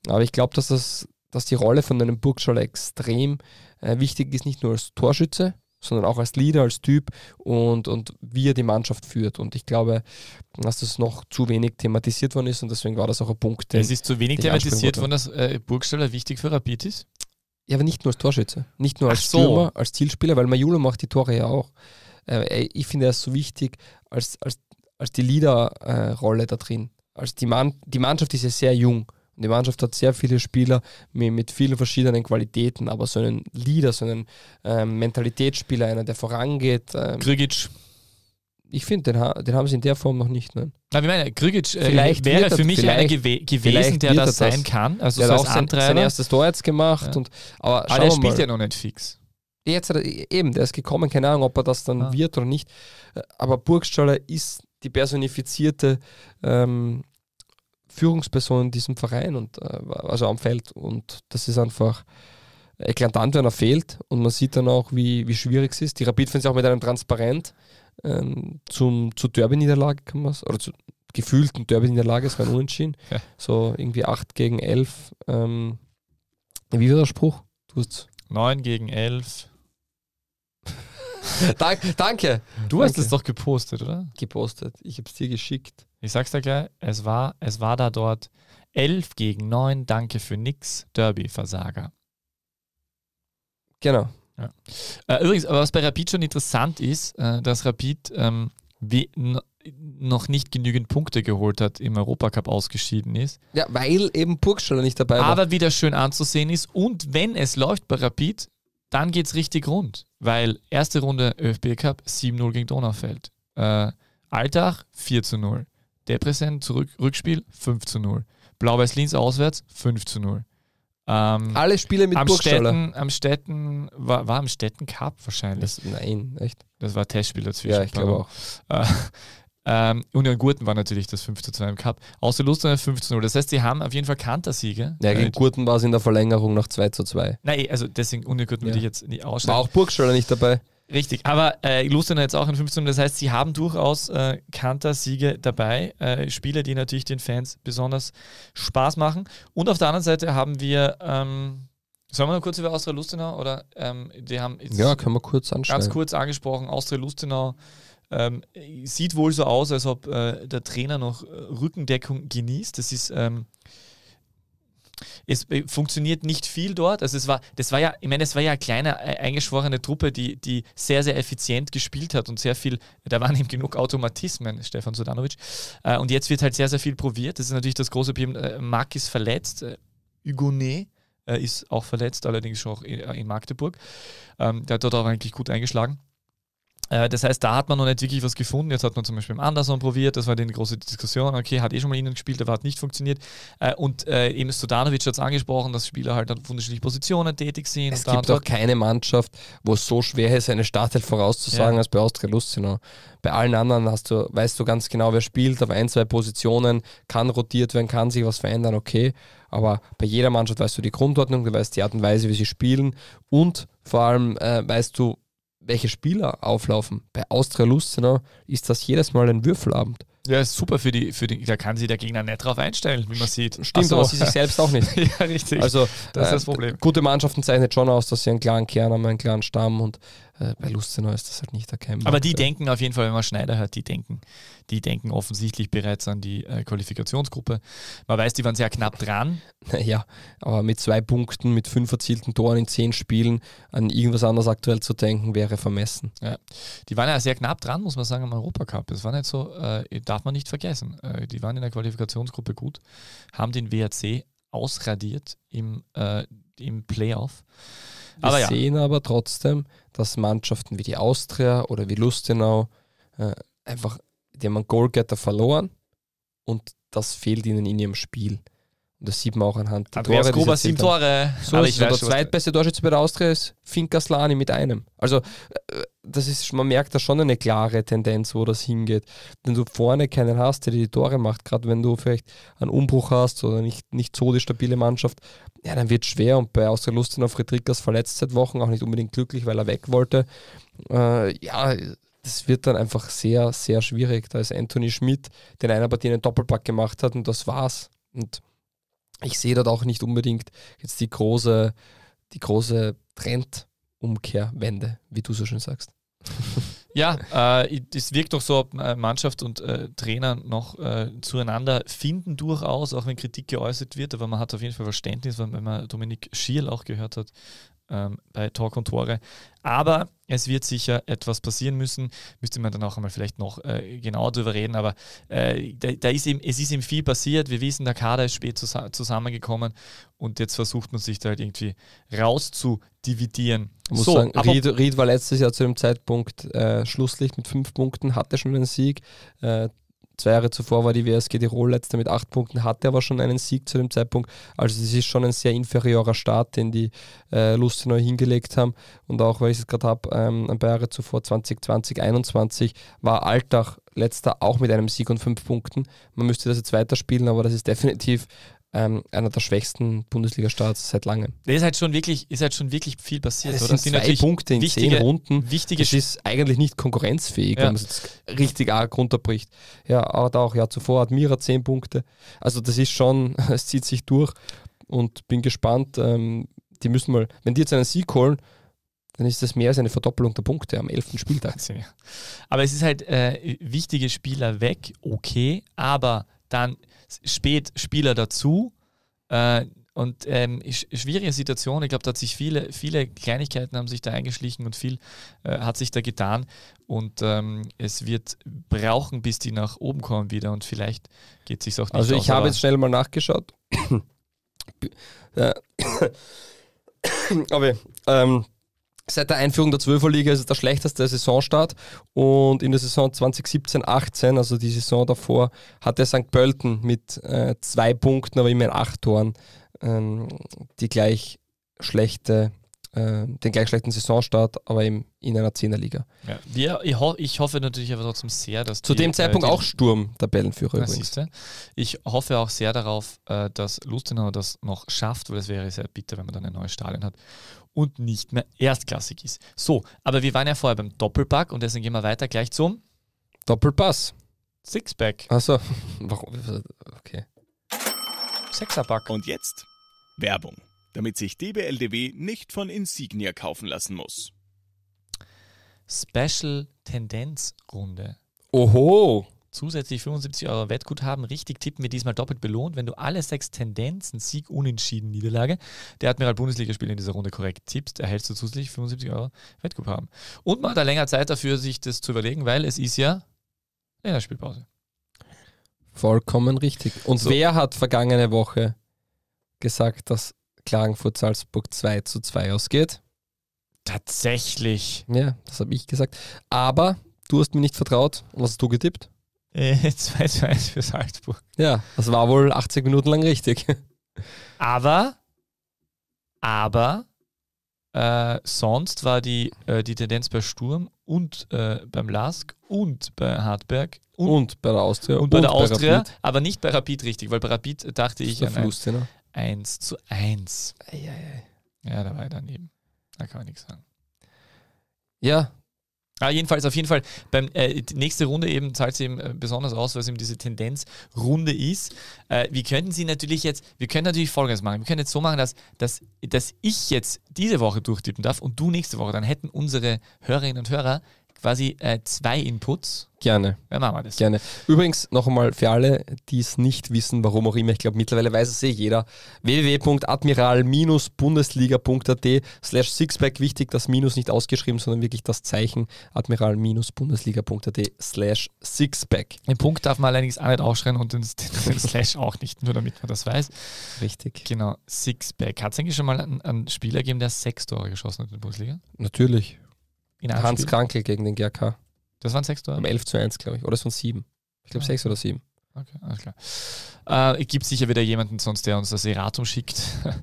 Aber ich glaube, dass, das, dass die Rolle von einem Burgschaller extrem äh, wichtig ist, nicht nur als Torschütze, sondern auch als Leader, als Typ und, und wie er die Mannschaft führt. Und ich glaube, dass das noch zu wenig thematisiert worden ist und deswegen war das auch ein Punkt. Den, es ist zu wenig thematisiert worden, dass äh, Burgstaller wichtig für Rapid ist? Ja, aber nicht nur als Torschütze, nicht nur als so. Stürmer, als Zielspieler, weil Majulo macht die Tore ja auch. Äh, ich finde er ist so wichtig als, als, als die Leaderrolle äh, da drin. Als die, Mann, die Mannschaft ist ja sehr jung die Mannschaft hat sehr viele Spieler mit, mit vielen verschiedenen Qualitäten, aber so einen Leader, so einen ähm, Mentalitätsspieler, einer, der vorangeht. Ähm, Grigic. Ich finde, den, den, haben sie in der Form noch nicht. Ne? Na, wie meine, Grigic äh, wäre für mich einer gew gewesen, der das sein das. kann. Also der so hat auch sein, sein, erstes Tor jetzt gemacht. Ja. Und, aber, aber der spielt ja noch nicht fix. Jetzt er, eben, der ist gekommen, keine Ahnung, ob er das dann ah. wird oder nicht. Aber Burgstaller ist die personifizierte ähm, Führungsperson in diesem Verein und äh, also am Feld. Und das ist einfach eklatant, wenn er fehlt. Und man sieht dann auch, wie, wie schwierig es ist. Die Rapid finden sich auch mit einem Transparent ähm, zum, zur Derby-Niederlage, kann man oder zur gefühlten Derby-Niederlage, es war ein Unentschieden. Ja. So irgendwie 8 gegen 11. Ähm, wie war der Spruch? Du 9 gegen 11. Dank, danke. Du hast es doch gepostet, oder? Gepostet. Ich habe es dir geschickt. Ich sag's dir gleich, es war, es war da dort 11 gegen 9, danke für nix, Derby-Versager. Genau. Ja. Äh, übrigens, was bei Rapid schon interessant ist, äh, dass Rapid ähm, noch nicht genügend Punkte geholt hat, im Europacup ausgeschieden ist. Ja, weil eben Burgstaller nicht dabei war. Aber wieder schön anzusehen ist und wenn es läuft bei Rapid, dann geht es richtig rund, weil erste Runde ÖFB Cup 7-0 gegen Donaufeld. Äh, Alltag 4 zu 0. Depresen zurück, Rückspiel 5 zu 0. Blau-Weiß-Linz auswärts 5 zu 0. Ähm, Alle Spiele mit am Städten, am Städten war, war am Städten Cup wahrscheinlich. Das, nein, echt? Das war Testspiel dazwischen. Ja, ich glaube auch. Äh, ähm, Union Gurten war natürlich das 5 zu 2 im Cup. Außer Lustenau 5 zu 0. Das heißt, sie haben auf jeden Fall Kantersiege. Ja, gegen äh, Gurten war es in der Verlängerung noch 2 zu 2. Nein, also deswegen Union Gurten ja. würde ich jetzt nicht ausschreiben. War auch Burgstaller nicht dabei. Richtig, aber äh, Lustenau jetzt auch in 15. Das heißt, sie haben durchaus äh, Kanter-Siege dabei. Äh, Spiele, die natürlich den Fans besonders Spaß machen. Und auf der anderen Seite haben wir, ähm, sollen wir noch kurz über Austria Lustenau oder ähm, die haben ja, können wir kurz anschauen. Ganz kurz angesprochen, Austria Lustenau ähm, sieht wohl so aus, als ob äh, der Trainer noch Rückendeckung genießt. Das ist ähm, es äh, funktioniert nicht viel dort. Also es war, das war ja, ich meine, es war ja eine kleine äh, eingeschworene Truppe, die, die sehr, sehr effizient gespielt hat und sehr viel, da waren eben genug Automatismen, Stefan Sudanovic. Äh, und jetzt wird halt sehr, sehr viel probiert. Das ist natürlich das große Problem. Marc ist verletzt, Hugonet ist auch verletzt, allerdings schon auch in Magdeburg. Ähm, der hat dort auch eigentlich gut eingeschlagen. Äh, das heißt, da hat man noch nicht wirklich was gefunden. Jetzt hat man zum Beispiel im Anderson probiert, das war die große Diskussion. Okay, hat eh schon mal innen gespielt, aber hat nicht funktioniert. Äh, und äh, eben Stojanovic hat es angesprochen, dass Spieler halt auf unterschiedlichen Positionen tätig sind. Es gibt auch keine Mannschaft, wo es so schwer ist, eine Startelf vorauszusagen, ja. als bei Austria Lustenau. Bei allen anderen hast du, weißt du ganz genau, wer spielt auf ein, zwei Positionen, kann rotiert werden, kann sich was verändern, okay. Aber bei jeder Mannschaft weißt du die Grundordnung, du weißt die Art und Weise, wie sie spielen und vor allem äh, weißt du, welche Spieler auflaufen. Bei Austria Lustenau ist das jedes Mal ein Würfelabend. Ja, ist super für die, für die, da kann sich der Gegner nicht drauf einstellen, wie man sieht. Stimmt, so. aber sie sich selbst auch nicht. ja, richtig. Also, das ist das äh, Problem. Gute Mannschaften zeichnet schon aus, dass sie einen klaren Kern haben, einen klaren Stamm und äh, bei Lustenau ist das halt nicht erkennbar. Aber die denken auf jeden Fall, wenn man Schneider hört, die denken, die denken offensichtlich bereits an die äh, Qualifikationsgruppe. Man weiß, die waren sehr knapp dran. Naja, aber mit zwei Punkten, mit fünf erzielten Toren in zehn Spielen an irgendwas anderes aktuell zu denken, wäre vermessen. Ja. Die waren ja sehr knapp dran, muss man sagen, am Europacup. Das war nicht so, äh, darf man nicht vergessen. Äh, die waren in der Qualifikationsgruppe gut, haben den WRC ausradiert im, äh, im Playoff. Wir aber sehen ja. aber trotzdem, dass Mannschaften wie die Austria oder wie Lustenau äh, einfach, die haben einen Goalgetter verloren und das fehlt ihnen in ihrem Spiel. Und das sieht man auch anhand der Andreas Tore. Gruber, sieben. Tore. So Aber ich weiß, der zweitbeste Torschütze bei der Austria ist Finkas Lani mit einem. Also äh, das ist, man merkt da schon eine klare Tendenz, wo das hingeht. Wenn du vorne keinen hast, der die Tore macht, gerade wenn du vielleicht einen Umbruch hast oder nicht, nicht so die stabile Mannschaft, ja, dann wird es schwer. Und bei Austria Lustenau Friedrichs verletzt seit Wochen, auch nicht unbedingt glücklich, weil er weg wollte. Äh, ja, das wird dann einfach sehr, sehr schwierig. Da ist Anthony Schmidt, der in einer Partie einen Doppelpack gemacht hat und das war's. Und ich sehe dort auch nicht unbedingt jetzt die große, die große Trendumkehrwende, wie du so schön sagst. Ja, äh, es wirkt doch so, ob äh, Mannschaft und äh, Trainer noch äh, zueinander finden durchaus, auch wenn Kritik geäußert wird, aber man hat auf jeden Fall Verständnis, wenn wenn man Dominik Schierl auch gehört hat ähm, bei Talk und Tore. Aber es wird sicher etwas passieren müssen, müsste man dann auch einmal vielleicht noch äh, genauer drüber reden, aber äh, da, da ist eben, es ist eben viel passiert, wir wissen, der Kader ist spät zusa zusammengekommen und jetzt versucht man sich da halt irgendwie rauszudividieren. Ich muss So, sagen, Ried, Ried war letztes Jahr zu dem Zeitpunkt äh, Schlusslicht mit fünf Punkten, hatte schon einen Sieg. Zwei Jahre zuvor war die WSG Tirol letzte mit acht Punkten, hatte aber schon einen Sieg zu dem Zeitpunkt. Also es ist schon ein sehr inferiorer Start, den die äh, Lustenau hingelegt haben. Und auch, weil ich es gerade habe, ähm, ein paar Jahre zuvor, 2020, 2021, war Alltag letzter auch mit einem Sieg und fünf Punkten. Man müsste das jetzt weiterspielen, aber das ist definitiv ähm, einer der schwächsten Bundesliga-Starts seit langem. Da ist halt schon wirklich, ist halt schon wirklich viel passiert. Das oder? sind zwei Punkte in wichtige- zehn Runden. wichtige Das ist eigentlich nicht konkurrenzfähig, Ja. wenn man es jetzt richtig arg runterbricht. Ja, aber auch Jahr zuvor hat Mira zehn Punkte. Also das ist schon, es zieht sich durch und bin gespannt. Ähm, die müssen mal, wenn die jetzt einen Sieg holen, dann ist das mehr als eine Verdoppelung der Punkte am 11. Spieltag. Ja. Aber es ist halt äh, wichtige Spieler weg, okay, aber dann spät Spieler dazu. Äh, und ähm, sch- schwierige Situation. Ich glaube, da hat sich viele, viele Kleinigkeiten haben sich da eingeschlichen und viel äh, hat sich da getan. Und ähm, es wird brauchen, bis die nach oben kommen wieder. Und vielleicht geht es sich auch nicht Also ich habe jetzt schnell mal nachgeschaut. Aber ähm, seit der Einführung der Zwölferliga ist es der schlechteste Saisonstart und in der Saison 2017-18, also die Saison davor, hatte St. Pölten mit äh, zwei Punkten, aber immerhin acht Toren, ähm, die gleich schlechte, äh, den gleich schlechten Saisonstart, aber eben in einer Zehnerliga. Ja, wir, ich, ho ich hoffe natürlich aber trotzdem sehr, dass Zu die, dem Zeitpunkt äh, auch Sturm, Tabellenführer Na, übrigens. siehste. Ich hoffe auch sehr darauf, äh, dass Lustenau das noch schafft, weil es wäre sehr bitter, wenn man dann ein neues Stadion hat und nicht mehr erstklassig ist. So, aber wir waren ja vorher beim Doppelpack und deswegen gehen wir weiter gleich zum Doppelpass. Sixpack, Achso, warum? Okay. Sechserpack. Und jetzt Werbung, damit sich DBLDW nicht von Insignia kaufen lassen muss. Special Tendenzrunde. Oho. Zusätzlich 75 Euro Wettguthaben. Richtig tippen wir diesmal doppelt belohnt. Wenn du alle sechs Tendenzen, Sieg, Unentschieden, Niederlage, der Admiral Bundesligaspiel in dieser Runde korrekt tippst, erhältst du zusätzlich 75 Euro Wettguthaben. Und man hat da länger Zeit dafür, sich das zu überlegen, weil es ist ja Länderspielpause. Vollkommen richtig. Und So. wer hat vergangene Woche gesagt, dass Klagenfurt Salzburg 2 zu 2 ausgeht? Tatsächlich. Ja, das habe ich gesagt. Aber du hast mir nicht vertraut. Was hast du getippt? Äh, 2 zu 1 für Salzburg. Ja, das war wohl 80 Minuten lang richtig. Aber, aber, äh, sonst war die, äh, die Tendenz bei Sturm und äh, beim Lask und bei Hartberg und, Und bei der Austria. und bei der. Austria, aber nicht bei Rapid richtig, weil bei Rapid dachte ich an ein Verlust, 1 zu 1. ja. Ja, da war ich daneben. Da kann man nichts sagen. Ja, Ah, jedenfalls, auf jeden Fall, beim, äh, nächste Runde eben zahlt sie eben äh, besonders aus, weil es eben diese Tendenzrunde ist. Äh, wir könnten sie natürlich jetzt, wir können natürlich Folgendes machen. Wir können jetzt so machen, dass, dass, dass ich jetzt diese Woche durchtippen darf und du nächste Woche. Dann hätten unsere Hörerinnen und Hörer quasi äh, zwei Inputs. gerne. Ja, machen wir das. Gerne. Übrigens noch einmal für alle, die es nicht wissen, warum auch immer, ich glaube mittlerweile weiß es eh jeder, www.admiral-bundesliga.at slash Sixpack, wichtig, das Minus nicht ausgeschrieben, sondern wirklich das Zeichen admiral-bundesliga.at slash Sixpack. Den Punkt darf man allerdings auch nicht aufschreiben und den, den Slash auch nicht, nur damit man das weiß. Richtig. Genau, Sixpack. Hat es eigentlich schon mal einen, einen Spieler gegeben, der sechs Tore geschossen hat in der Bundesliga? Natürlich. Hans? Krankel gegen den GRK. Das waren sechs Tore? Um 11 zu 1, glaube ich. Oder es waren 7. Ich glaube Ah. 6 oder 7. Okay, alles klar. Äh, es gibt sicher wieder jemanden sonst, der uns das Erratum schickt.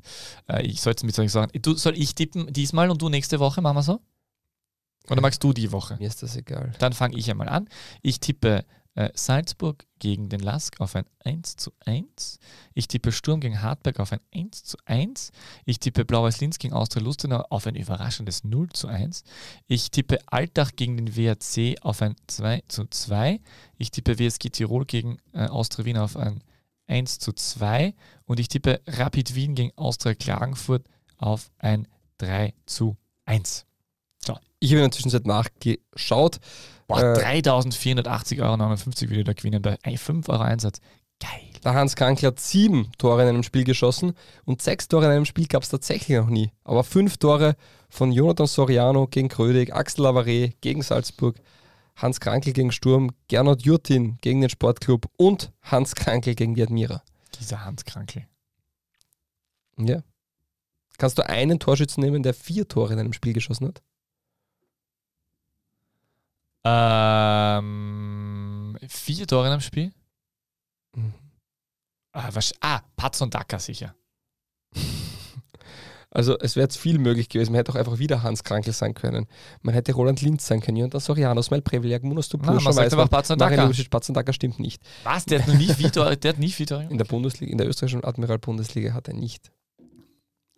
äh, ich sollte mit solchen sagen. Du, soll ich tippen diesmal und du nächste Woche? Machen wir so? Oder magst du die Woche? Mir ist das egal. Dann fange ich einmal an. Ich tippe äh, Salzburg gegen den Lask auf ein 1 zu 1. Ich tippe Sturm gegen Hartberg auf ein 1 zu 1. Ich tippe Blau-Weiß Linz gegen Austria Lustenau auf ein überraschendes 0 zu 1. Ich tippe Altach gegen den WRC auf ein 2 zu 2. Ich tippe WSG Tirol gegen äh, Austria Wien auf ein 1 zu 2. Und ich tippe Rapid Wien gegen Austria Klagenfurt auf ein 3 zu 1. Ich habe in der Zwischenzeit nachgeschaut. Boah, Äh, 3.480,59 Euro würde er gewinnen bei 5 Euro Einsatz. Geil. Der Hans Krankl hat sieben Tore in einem Spiel geschossen und sechs Tore in einem Spiel gab es tatsächlich noch nie. Aber fünf Tore von Jonathan Soriano gegen Krödig, Axel Lavare gegen Salzburg, Hans Krankl gegen Sturm, Gernot Jurtin gegen den Sportclub und Hans Krankl gegen die Admira. Dieser Hans Krankel. Ja. Kannst du einen Torschützen nehmen, der vier Tore in einem Spiel geschossen hat? Ähm, vier Tore in einem Spiel? Mhm. Ah, was, ah Patz und Dacker sicher. Also es wäre jetzt viel möglich gewesen. Man hätte auch einfach wieder Hans Krankl sein können. Man hätte Roland Linz sein können, Jonathan Soriano, Smel Preveljak, Munos Na, man sagt einfach Patz und Dacker. Patzendacker stimmt nicht. Was? Der hat nie vier Tore, der hat nie gemacht? In der Bundesliga, in der österreichischen Admiral-Bundesliga hat er nicht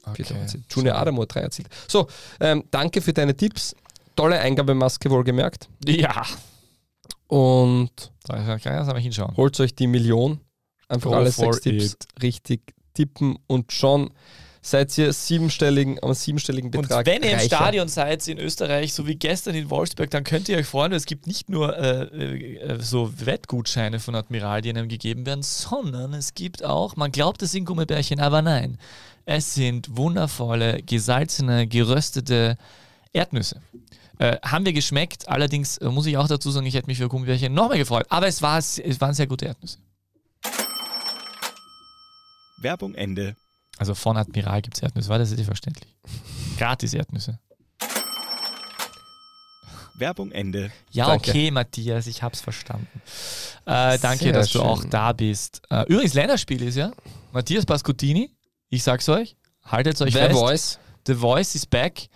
Okay. Junior Adamo drei erzielt. So, ähm, danke für deine Tipps. Tolle Eingabemaske wohlgemerkt. Ja. Und Da kann ich einmal hinschauen. holt euch die Million. Einfach Go alle sechs Tipps it. richtig tippen und schon seid ihr siebenstelligen, am siebenstelligen Und Betrag wenn ihr im reicher. Stadion seid in Österreich, so wie gestern in Wolfsburg, dann könnt ihr euch freuen, es gibt nicht nur äh, äh, so Wettgutscheine von Admiral, die einem gegeben werden, sondern es gibt auch, man glaubt, es sind Gummibärchen, aber nein, es sind wundervolle, gesalzene, geröstete Erdnüsse. Äh, haben wir geschmeckt, allerdings äh, muss ich auch dazu sagen, ich hätte mich für Gummibärchen noch mehr gefreut, aber es, war, es waren sehr gute Erdnüsse. Werbung Ende. Also von Admiral gibt es Erdnüsse, war das ist verständlich. Gratis Erdnüsse. Werbung Ende. Ja, Danke. okay, Matthias, ich hab's verstanden. Äh, danke, Sehr dass du schön. auch da bist. Äh, übrigens, Länderspiel ist ja Matthias Pascottini, ich sag's euch, haltet euch The fest. Voice. The Voice is back.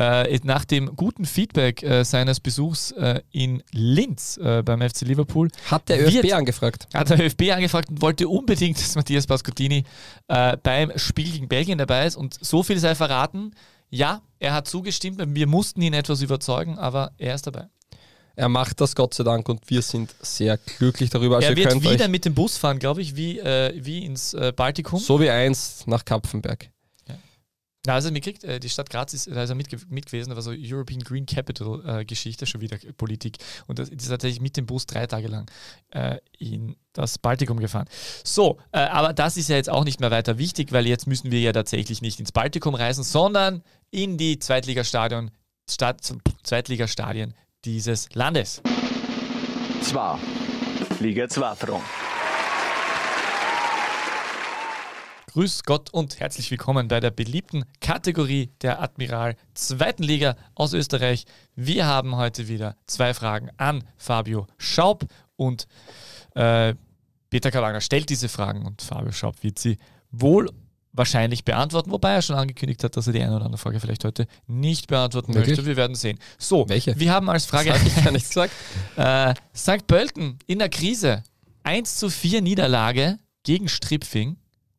Äh, nach dem guten Feedback äh, seines Besuchs äh, in Linz äh, beim FC Liverpool Hat der Wird- ÖFB angefragt. hat der ÖFB angefragt und wollte unbedingt, dass Matthias Pascottini äh, beim Spiel gegen Belgien dabei ist. Und so viel sei verraten. Ja, er hat zugestimmt. Wir mussten ihn etwas überzeugen, aber er ist dabei. Er macht das Gott sei Dank und wir sind sehr glücklich darüber. Also er wird wieder mit dem Bus fahren, glaube ich, wie, äh, wie ins Baltikum. so wie eins nach Kapfenberg. Na, also mitkriegt, äh, die Stadt Graz ist, da ist er mit, mit gewesen, da war so European Green Capital äh, Geschichte, schon wieder Politik. Und das, ist tatsächlich mit dem Bus drei Tage lang äh, in das Baltikum gefahren. So, äh, aber das ist ja jetzt auch nicht mehr weiter wichtig, weil jetzt müssen wir ja tatsächlich nicht ins Baltikum reisen, sondern in die Zweitligastadion, Stadt, Zweitligastadien dieses Landes. Zwei. Liga 2 Front. Grüß Gott und herzlich willkommen bei der beliebten Kategorie der Admiral zweiten Liga aus Österreich. Wir haben heute wieder zwei Fragen an Fabio Schaub und äh, Peter Kalanger stellt diese Fragen und Fabio Schaub wird sie wohl wahrscheinlich beantworten, wobei er schon angekündigt hat, dass er die eine oder andere Frage vielleicht heute nicht beantworten Wirklich? möchte. Wir werden sehen. So, Welche? wir haben als Frage ich gar gesagt. äh, St. Pölten in der Krise. 1 zu 4 Niederlage gegen Stripfing.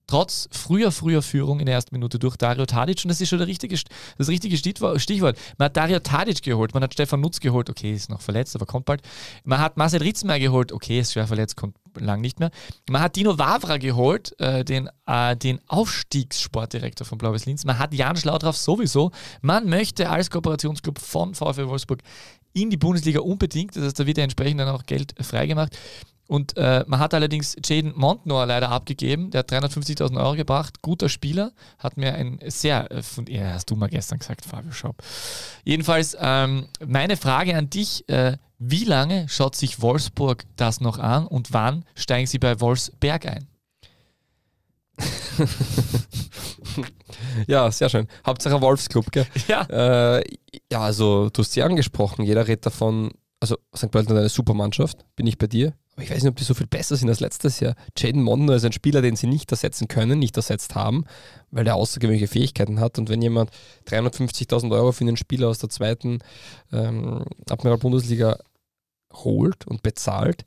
Trotz früher, früher Führung in der ersten Minute durch Dario Tadic. Und das ist schon der richtige, das richtige Stichwort. Man hat Dario Tadic geholt, man hat Stefan Nutz geholt, okay, ist noch verletzt, aber kommt bald. Man hat Marcel Ritzmeier geholt, okay, ist schwer verletzt, kommt lang nicht mehr. Man hat Dino Wavra geholt, äh, den, äh, den Aufstiegssportdirektor von Blau-Weiß Linz. Man hat Jan Schlaudraff sowieso. Man möchte als Kooperationsclub von VfL Wolfsburg in die Bundesliga unbedingt. Das heißt, da wird ja entsprechend dann auch Geld freigemacht. Und äh, man hat allerdings Jaden Montnor leider abgegeben. Der hat 350.000 Euro gebracht. Guter Spieler. Hat mir ein sehr, äh, von, ja, hast du mal gestern gesagt, Fabio Schaub. Jedenfalls, ähm, meine Frage an dich. Äh, wie lange schaut sich Wolfsburg das noch an und wann steigen sie bei Wolfsberg ein? Ja, sehr schön. Hauptsache Wolfsclub, gell? Ja. Äh, ja, also du hast sie angesprochen. Jeder redet davon, also St. Pölten hat eine super Mannschaft, bin ich bei dir. Aber ich weiß nicht, ob die so viel besser sind als letztes Jahr. Jaden Mondno ist ein Spieler, den sie nicht ersetzen können, nicht ersetzt haben, weil der außergewöhnliche Fähigkeiten hat. Und wenn jemand 350.000 Euro für einen Spieler aus der zweiten ähm, Admiral Bundesliga holt und bezahlt,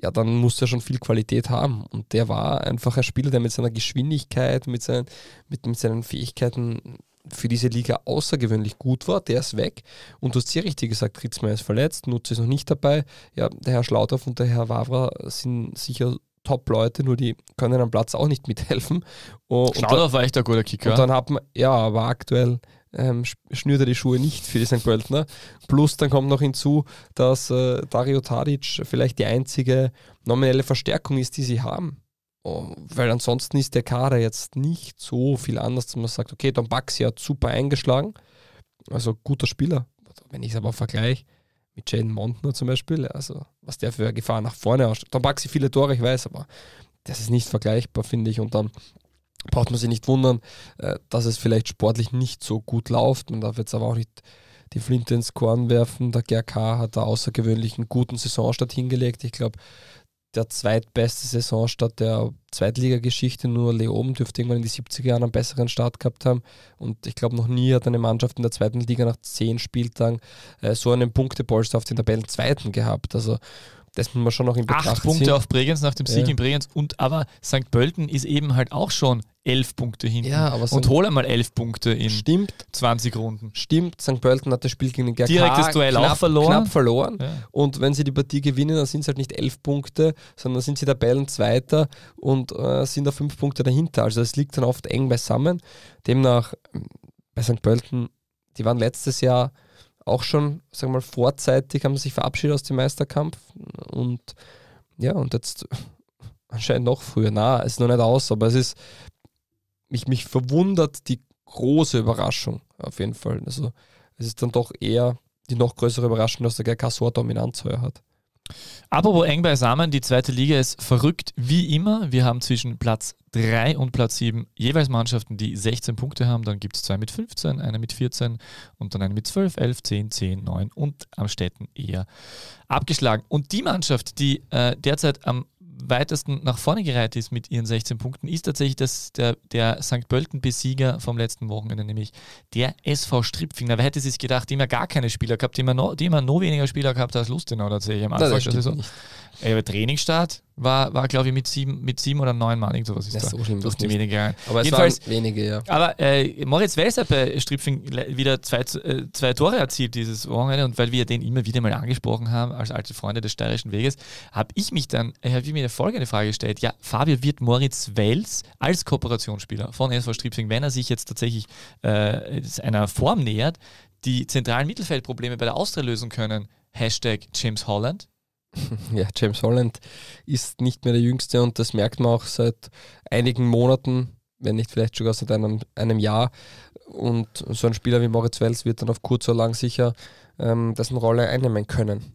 ja, dann muss er schon viel Qualität haben. Und der war einfach ein Spieler, der mit seiner Geschwindigkeit, mit seinen, mit, mit seinen Fähigkeiten für diese Liga außergewöhnlich gut war. Der ist weg. Und du hast sehr richtig gesagt, Ritzmeier ist verletzt, Nutze ist noch nicht dabei. Ja, der Herr Schlauterf und der Herr Wavra sind sicher Top-Leute, nur die können am Platz auch nicht mithelfen. Und, Schlauderf war echt ein guter Kicker. und dann hat man, ja, aber aktuell ähm, sch- schnürt er die Schuhe nicht für die St. Pöltner. Plus dann kommt noch hinzu, dass äh, Dario Tadic vielleicht die einzige nominelle Verstärkung ist, die sie haben. Oh, weil ansonsten ist der Kader jetzt nicht so viel anders, dass man sagt, okay, Don Baxi hat super eingeschlagen. Also guter Spieler. Wenn ich es aber vergleiche mit Jaden Montner zum Beispiel, also was der für eine Gefahr nach vorne ausstellt. Don Baxi viele Tore, ich weiß, aber das ist nicht vergleichbar, finde ich. Und dann braucht man sich nicht wundern, äh, dass es vielleicht sportlich nicht so gut läuft. Man darf jetzt aber auch nicht die Flinte ins Korn werfen. Der GRK hat da außergewöhnlich einen guten Saisonstart hingelegt. Ich glaube, der zweitbeste Saisonstart der Zweitligageschichte, nur Leoben dürfte irgendwann in die 70er Jahre einen besseren Start gehabt haben. Und ich glaube, noch nie hat eine Mannschaft in der zweiten Liga nach zehn Spieltagen äh, so einen Punktepolster auf den Tabellenzweiten gehabt. Also das muss man schon noch in Betracht Acht Punkte ziehen. auf Bregenz nach dem Sieg Ja. in Bregenz. Und aber St. Pölten ist eben halt auch schon elf Punkte hinten. Ja, aber und hol einmal elf Punkte in Stimmt, 20 Runden. Stimmt, St. Pölten hat das Spiel gegen den GRK Direktes Duell auch knapp, verloren. knapp verloren. Ja. Und wenn sie die Partie gewinnen, dann sind es halt nicht elf Punkte, sondern sind sie Tabellenzweiter und äh, sind da fünf Punkte dahinter. Also es liegt dann oft eng beisammen. Demnach ähm, bei St. Pölten, die waren letztes Jahr auch schon, sagen wir mal, vorzeitig, haben sich verabschiedet aus dem Meisterkampf. Und ja, und jetzt anscheinend noch früher. Na, es ist noch nicht aus, aber es ist, mich, mich verwundert die große Überraschung auf jeden Fall. Also es ist dann doch eher die noch größere Überraschung, dass der GK so Dominanz heuer hat. Apropos eng beisammen, die zweite Liga ist verrückt wie immer. Wir haben zwischen Platz 3 und Platz 7 jeweils Mannschaften, die 16 Punkte haben. Dann gibt es zwei mit 15, eine mit 14 und dann eine mit 12, 11, 10, 10, 9 und am Städten eher abgeschlagen. Und die Mannschaft, die äh, derzeit am weitesten nach vorne gereiht ist mit ihren 16 Punkten, ist tatsächlich das, der, der St. Pölten-Besieger vom letzten Wochenende, nämlich der SV Stripfing. Wer hätte sich gedacht, die haben ja gar keine Spieler gehabt, die haben noch, die haben ja noch weniger Spieler gehabt als Lustenau, erzähle ich am Anfang. das der Saison. Ey, aber Trainingsstart war, war glaube ich, mit sieben, mit sieben oder neun Mann, irgend sowas ist Ja, da. so schlimm ist durch es die nicht. wenige rein. Aber es Jedenfalls- waren wenige, ja. Aber äh, Moritz Wels hat bei Stripfing wieder zwei, äh, zwei Tore erzielt dieses Wochenende und weil wir den immer wieder mal angesprochen haben, als alte Freunde des steirischen Weges, habe ich mich dann, äh, habe ich mir folgende Frage gestellt. Ja, Fabio, wird Moritz Wels als Kooperationsspieler von SV Stripfing, wenn er sich jetzt tatsächlich äh, einer Form nähert, die zentralen Mittelfeldprobleme bei der Austria lösen können? Hashtag James Holland. Ja, James Holland ist nicht mehr der Jüngste und das merkt man auch seit einigen Monaten, wenn nicht vielleicht sogar seit einem, einem Jahr. Und so ein Spieler wie Moritz Wels wird dann auf kurz oder lang sicher ähm, dessen Rolle einnehmen können.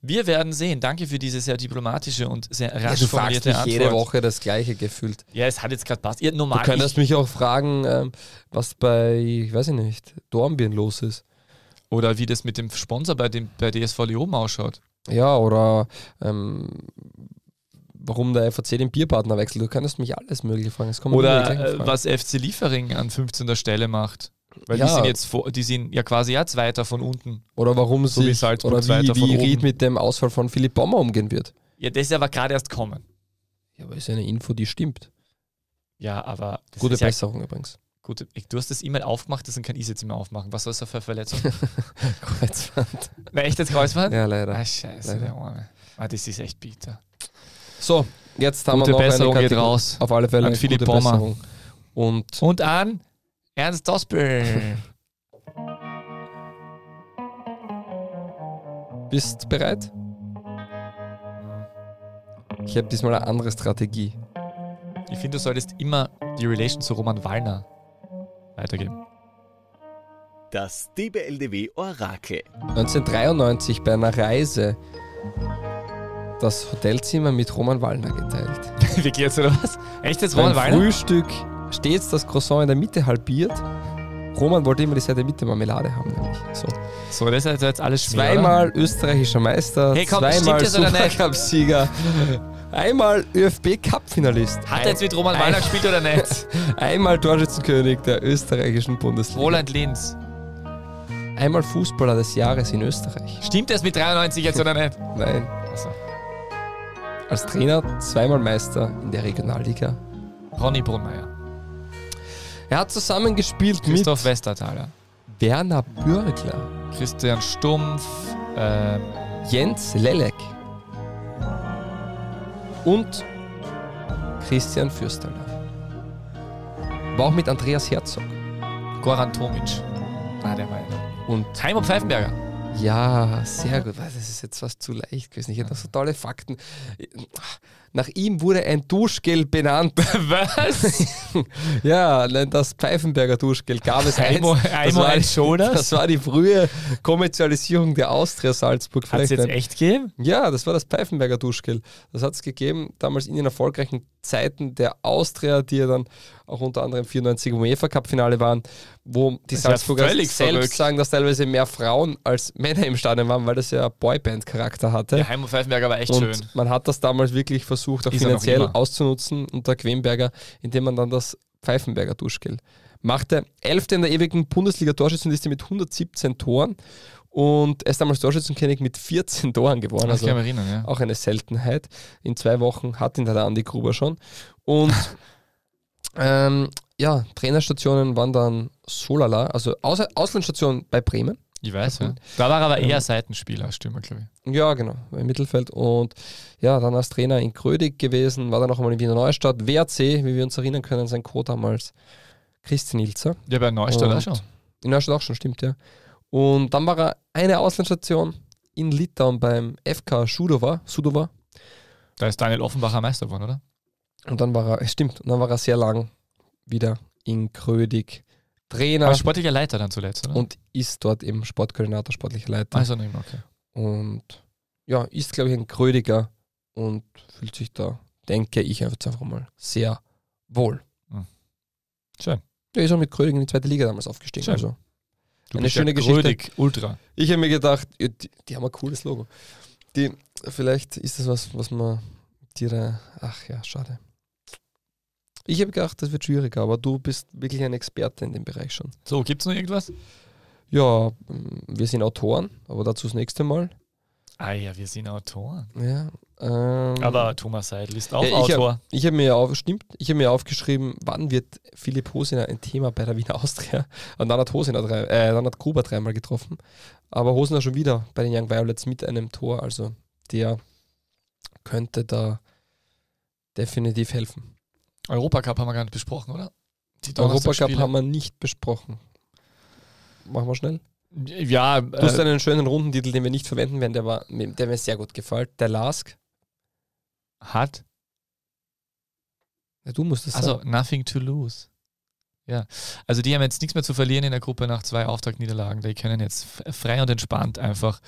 Wir werden sehen. Danke für diese sehr diplomatische und sehr Ja, rasch du fragst formulierte mich Antwort. jede Woche das Gleiche gefühlt. Ja, es hat jetzt gerade passt. Ja, Du normal. könntest mich auch fragen, ähm, was bei, ich weiß ich nicht, Dornbirn los ist. Oder wie das mit dem Sponsor bei, dem, bei DSV Leoben ausschaut. Ja, oder ähm, warum der FAC den Bierpartner wechselt. Du kannst mich alles mögliche fragen. Oder äh, Fragen. was FC Liefering an 15. Stelle macht. Weil Ja. die sind jetzt vor, die sind ja quasi ja Zweiter von unten. Oder warum So wie sich, Salzburg oder wie, wie. Ried mit dem Ausfall von Philipp Bommer umgehen wird. Ja, das ist aber gerade erst kommen. Ja, aber ist ja eine Info, die stimmt. Ja, aber Gute ist ja, Besserung übrigens. Ich- Du hast das E-Mail aufgemacht, deswegen kann ich es jetzt immer aufmachen. Was soll es da für Verletzung? Kreuzband. Na, echt jetzt Kreuzband? Ja, leider. Ah, scheiße, Leider. der Arme. Ah, das ist echt bitter. So, jetzt haben Gute wir noch Besserung eine geht raus Auf alle Fälle an eine Philipp Bommer. Und Und an Ernst Dospel. bist bereit? Ich habe diesmal eine andere Strategie. ich finde, du solltest immer die Relation zu Roman Wallner weitergeben. Das DBLDW Orakel. 1993 bei einer Reise das Hotelzimmer mit Roman Wallner geteilt. Wie geht's oder was? Echt jetzt Beim Roman Wallner? Frühstück stets das Croissant in der Mitte halbiert Roman wollte immer die Seite mit der Marmelade haben, nämlich. So. So, das ist also jetzt alles schwer, oder? Zweimal österreichischer Meister, Hey, komm, zweimal oder? Supercup-Sieger, einmal ÖFB-Cup-Finalist, Hat er jetzt mit Roman Wallner gespielt oder nicht? einmal Torschützenkönig der österreichischen Bundesliga, Roland Linz. einmal Fußballer des Jahres in Österreich. Stimmt das mit 93 jetzt oder nicht? Nein. Achso. Als Trainer zweimal Meister in der Regionalliga. Ronny Brunmeier. Er hat zusammengespielt Christoph mit Westerthaler. Werner Bürgler, Christian Stumpf. Ähm, Jens Lelek und Christian Fürstaller. War auch mit Andreas Herzog. Goran Tomic. Ah, der war ja. Und Heimo Pfeifenberger. ja, sehr gut. Das ist jetzt fast zu leicht gewesen. Ich hätte noch so tolle Fakten. Nach ihm wurde ein Duschgel benannt. Was? Ja, das Pfeifenberger Duschgel gab es Heimo war, and Shoulders? das war die frühe Kommerzialisierung der Austria Salzburg. Hat es jetzt ein- echt gegeben? Ja, das war das Pfeifenberger Duschgel. Das hat es gegeben, damals in den erfolgreichen Zeiten der Austria, die ja dann auch unter anderem 94 im UEFA-Cup-Finale waren, wo die Das ja Salzburger selbst verrückt. sagen, dass teilweise mehr Frauen als Männer im Stadion waren, weil das ja Boyband-Charakter hatte. Der Heimo Pfeifenberger war echt und schön. man hat das damals wirklich versucht, auch Ist er noch finanziell immer. auszunutzen unter Quenberger, indem man dann das Pfeifenberger Duschgel machte. Elfte in der ewigen Bundesliga-Torschützenliste mit 117 Toren und er ist damals Torschützenkönig mit 14 Toren geworden. Das Also erinnern, ja. auch eine Seltenheit. In zwei Wochen hat ihn der Andi Gruber schon. Und ähm, ja, Trainerstationen waren dann Solala, also Aus Auslandsstation bei Bremen. Ich weiß, ja. Da war er aber eher Seitenspieler, Stürmer, glaube ich. Ja, genau, im Mittelfeld. Und ja, dann als Trainer in Grödig gewesen, war dann noch einmal in Wiener Neustadt. WRC, wie wir uns erinnern können, sein Co. damals Christian Ilzer. Ja, bei Neustadt auch Und- schon. In Neustadt auch schon, stimmt, ja. Und dann war er eine Auslandsstation in Litauen beim FK Sudova, Sudova. Da ist Daniel Offenbacher Meister geworden, oder? Und dann war er, es stimmt, und dann war er sehr lang wieder in Grödig Trainer Aber sportlicher Leiter dann zuletzt, oder? und ist dort eben Sportkoordinator, sportlicher Leiter. also nicht mehr, okay. Und ja, ist, glaube ich, ein Grödiger und fühlt sich da, denke ich, einfach einfach mal sehr wohl. Schön. Ja, ist auch mit Grödig in die zweite Liga damals aufgestiegen. Schön. Also. Du Eine schöne ja Geschichte. Grödig, Ultra. Ich habe mir gedacht, die, die haben ein cooles Logo. Die, vielleicht ist das was, was man dir da, ach ja, schade. Ich habe gedacht, das wird schwieriger, aber du bist wirklich ein Experte in dem Bereich schon. So, gibt es noch irgendwas? Ja, mm, wir sind Autoren, aber dazu das nächste Mal. Ah ja, wir sind Autoren. Ja, ähm, Aber Thomas Seidel ist auch Ja, ich hab- Autor. Ich habe mir auf, stimmt, ich habe mir aufgeschrieben, wann wird Philipp Hosiner ein Thema bei der Wiener Austria? Und dann hat Hosiner drei, äh, dann hat Gruber dreimal getroffen. Aber Hosiner schon wieder bei den Young Violets mit einem Tor. Also der könnte da definitiv helfen. Europacup haben wir gar nicht besprochen, oder? Die Europacup haben wir nicht besprochen. Machen wir schnell. Ja, Du hast äh, einen schönen Rundentitel, den wir nicht verwenden werden, der, war, der mir sehr gut gefällt. Der Lask. hat. Ja, du musst es Also, sagen. nothing to lose. Ja, also die haben jetzt nichts mehr zu verlieren in der Gruppe nach zwei Auftaktniederlagen. Die können jetzt frei und entspannt einfach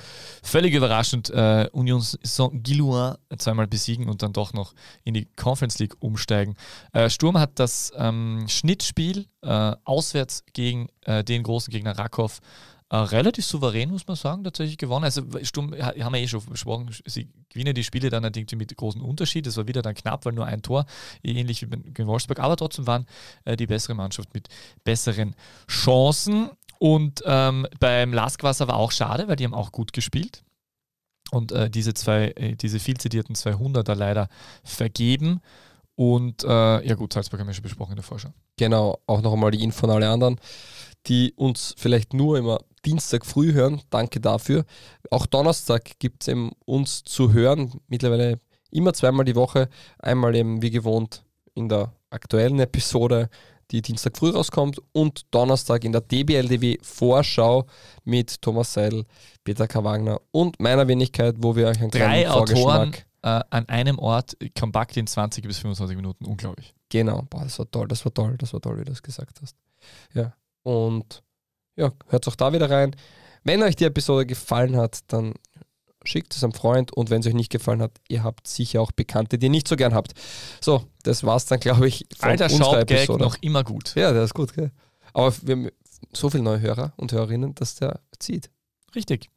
völlig überraschend äh, Union Saint-Gillois zweimal besiegen und dann doch noch in die Conference League umsteigen. Äh, Sturm hat das ähm, Schnittspiel äh, auswärts gegen äh, den großen Gegner Rakow äh, relativ souverän, muss man sagen, tatsächlich gewonnen. Also Sturm ha- haben wir eh schon besprochen, sie gewinnen die Spiele dann halt irgendwie mit großem Unterschied. Es war wieder dann knapp, weil nur ein Tor, ähnlich wie gegen Wolfsburg, aber trotzdem waren äh, die bessere Mannschaft mit besseren Chancen. Und ähm, beim Laskwasser war auch schade, weil die haben auch gut gespielt. Und äh, diese zwei, äh, diese viel zitierten 200er leider vergeben. Und äh, ja gut, Salzburg haben wir schon besprochen in der Vorschau. Genau, auch noch einmal die Info an alle anderen, die uns vielleicht nur immer Dienstag früh hören. Danke dafür. Auch Donnerstag gibt es eben uns zu hören. Mittlerweile immer zweimal die Woche. Einmal eben wie gewohnt in der aktuellen Episode, die Dienstag früh rauskommt und Donnerstag in der DBLDW Vorschau mit Thomas Seidel, Peter K. Wagner und meiner Wenigkeit, wo wir euch einen Drei kleinen Autoren äh, an einem Ort, kompakt in 20 bis 25 Minuten, unglaublich. Genau, boah, das war toll, das war toll, das war toll, wie du das gesagt hast. Ja, und ja, hört auch da wieder rein. Wenn euch die Episode gefallen hat, dann schickt es einem Freund und wenn es euch nicht gefallen hat, ihr habt sicher auch Bekannte, die ihr nicht so gern habt. So, das war's dann, glaube ich, von Alter Schaubgag noch immer gut. Ja, der ist gut, gell? Aber wir, so viele neue Hörer und Hörerinnen, dass der zieht. Richtig.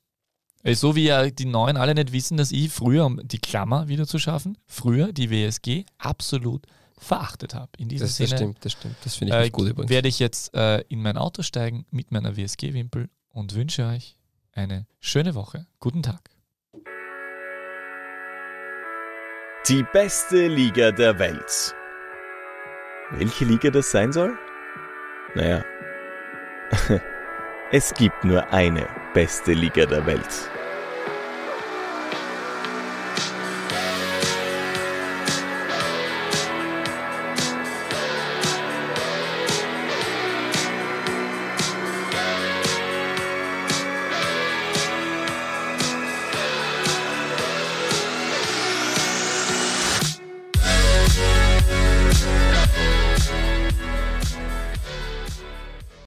So wie ja die Neuen alle nicht wissen, dass ich früher, um die Klammer wieder zu schaffen, früher die WSG absolut verachtet habe. In diesem Das, das Sinne stimmt, das stimmt. Das finde ich äh, nicht gut übrigens. werde ich jetzt äh, in mein Auto steigen mit meiner WSG-Wimpel und wünsche euch eine schöne Woche. Guten Tag. Die beste Liga der Welt. Welche Liga das sein soll? Naja, es gibt nur eine beste Liga der Welt.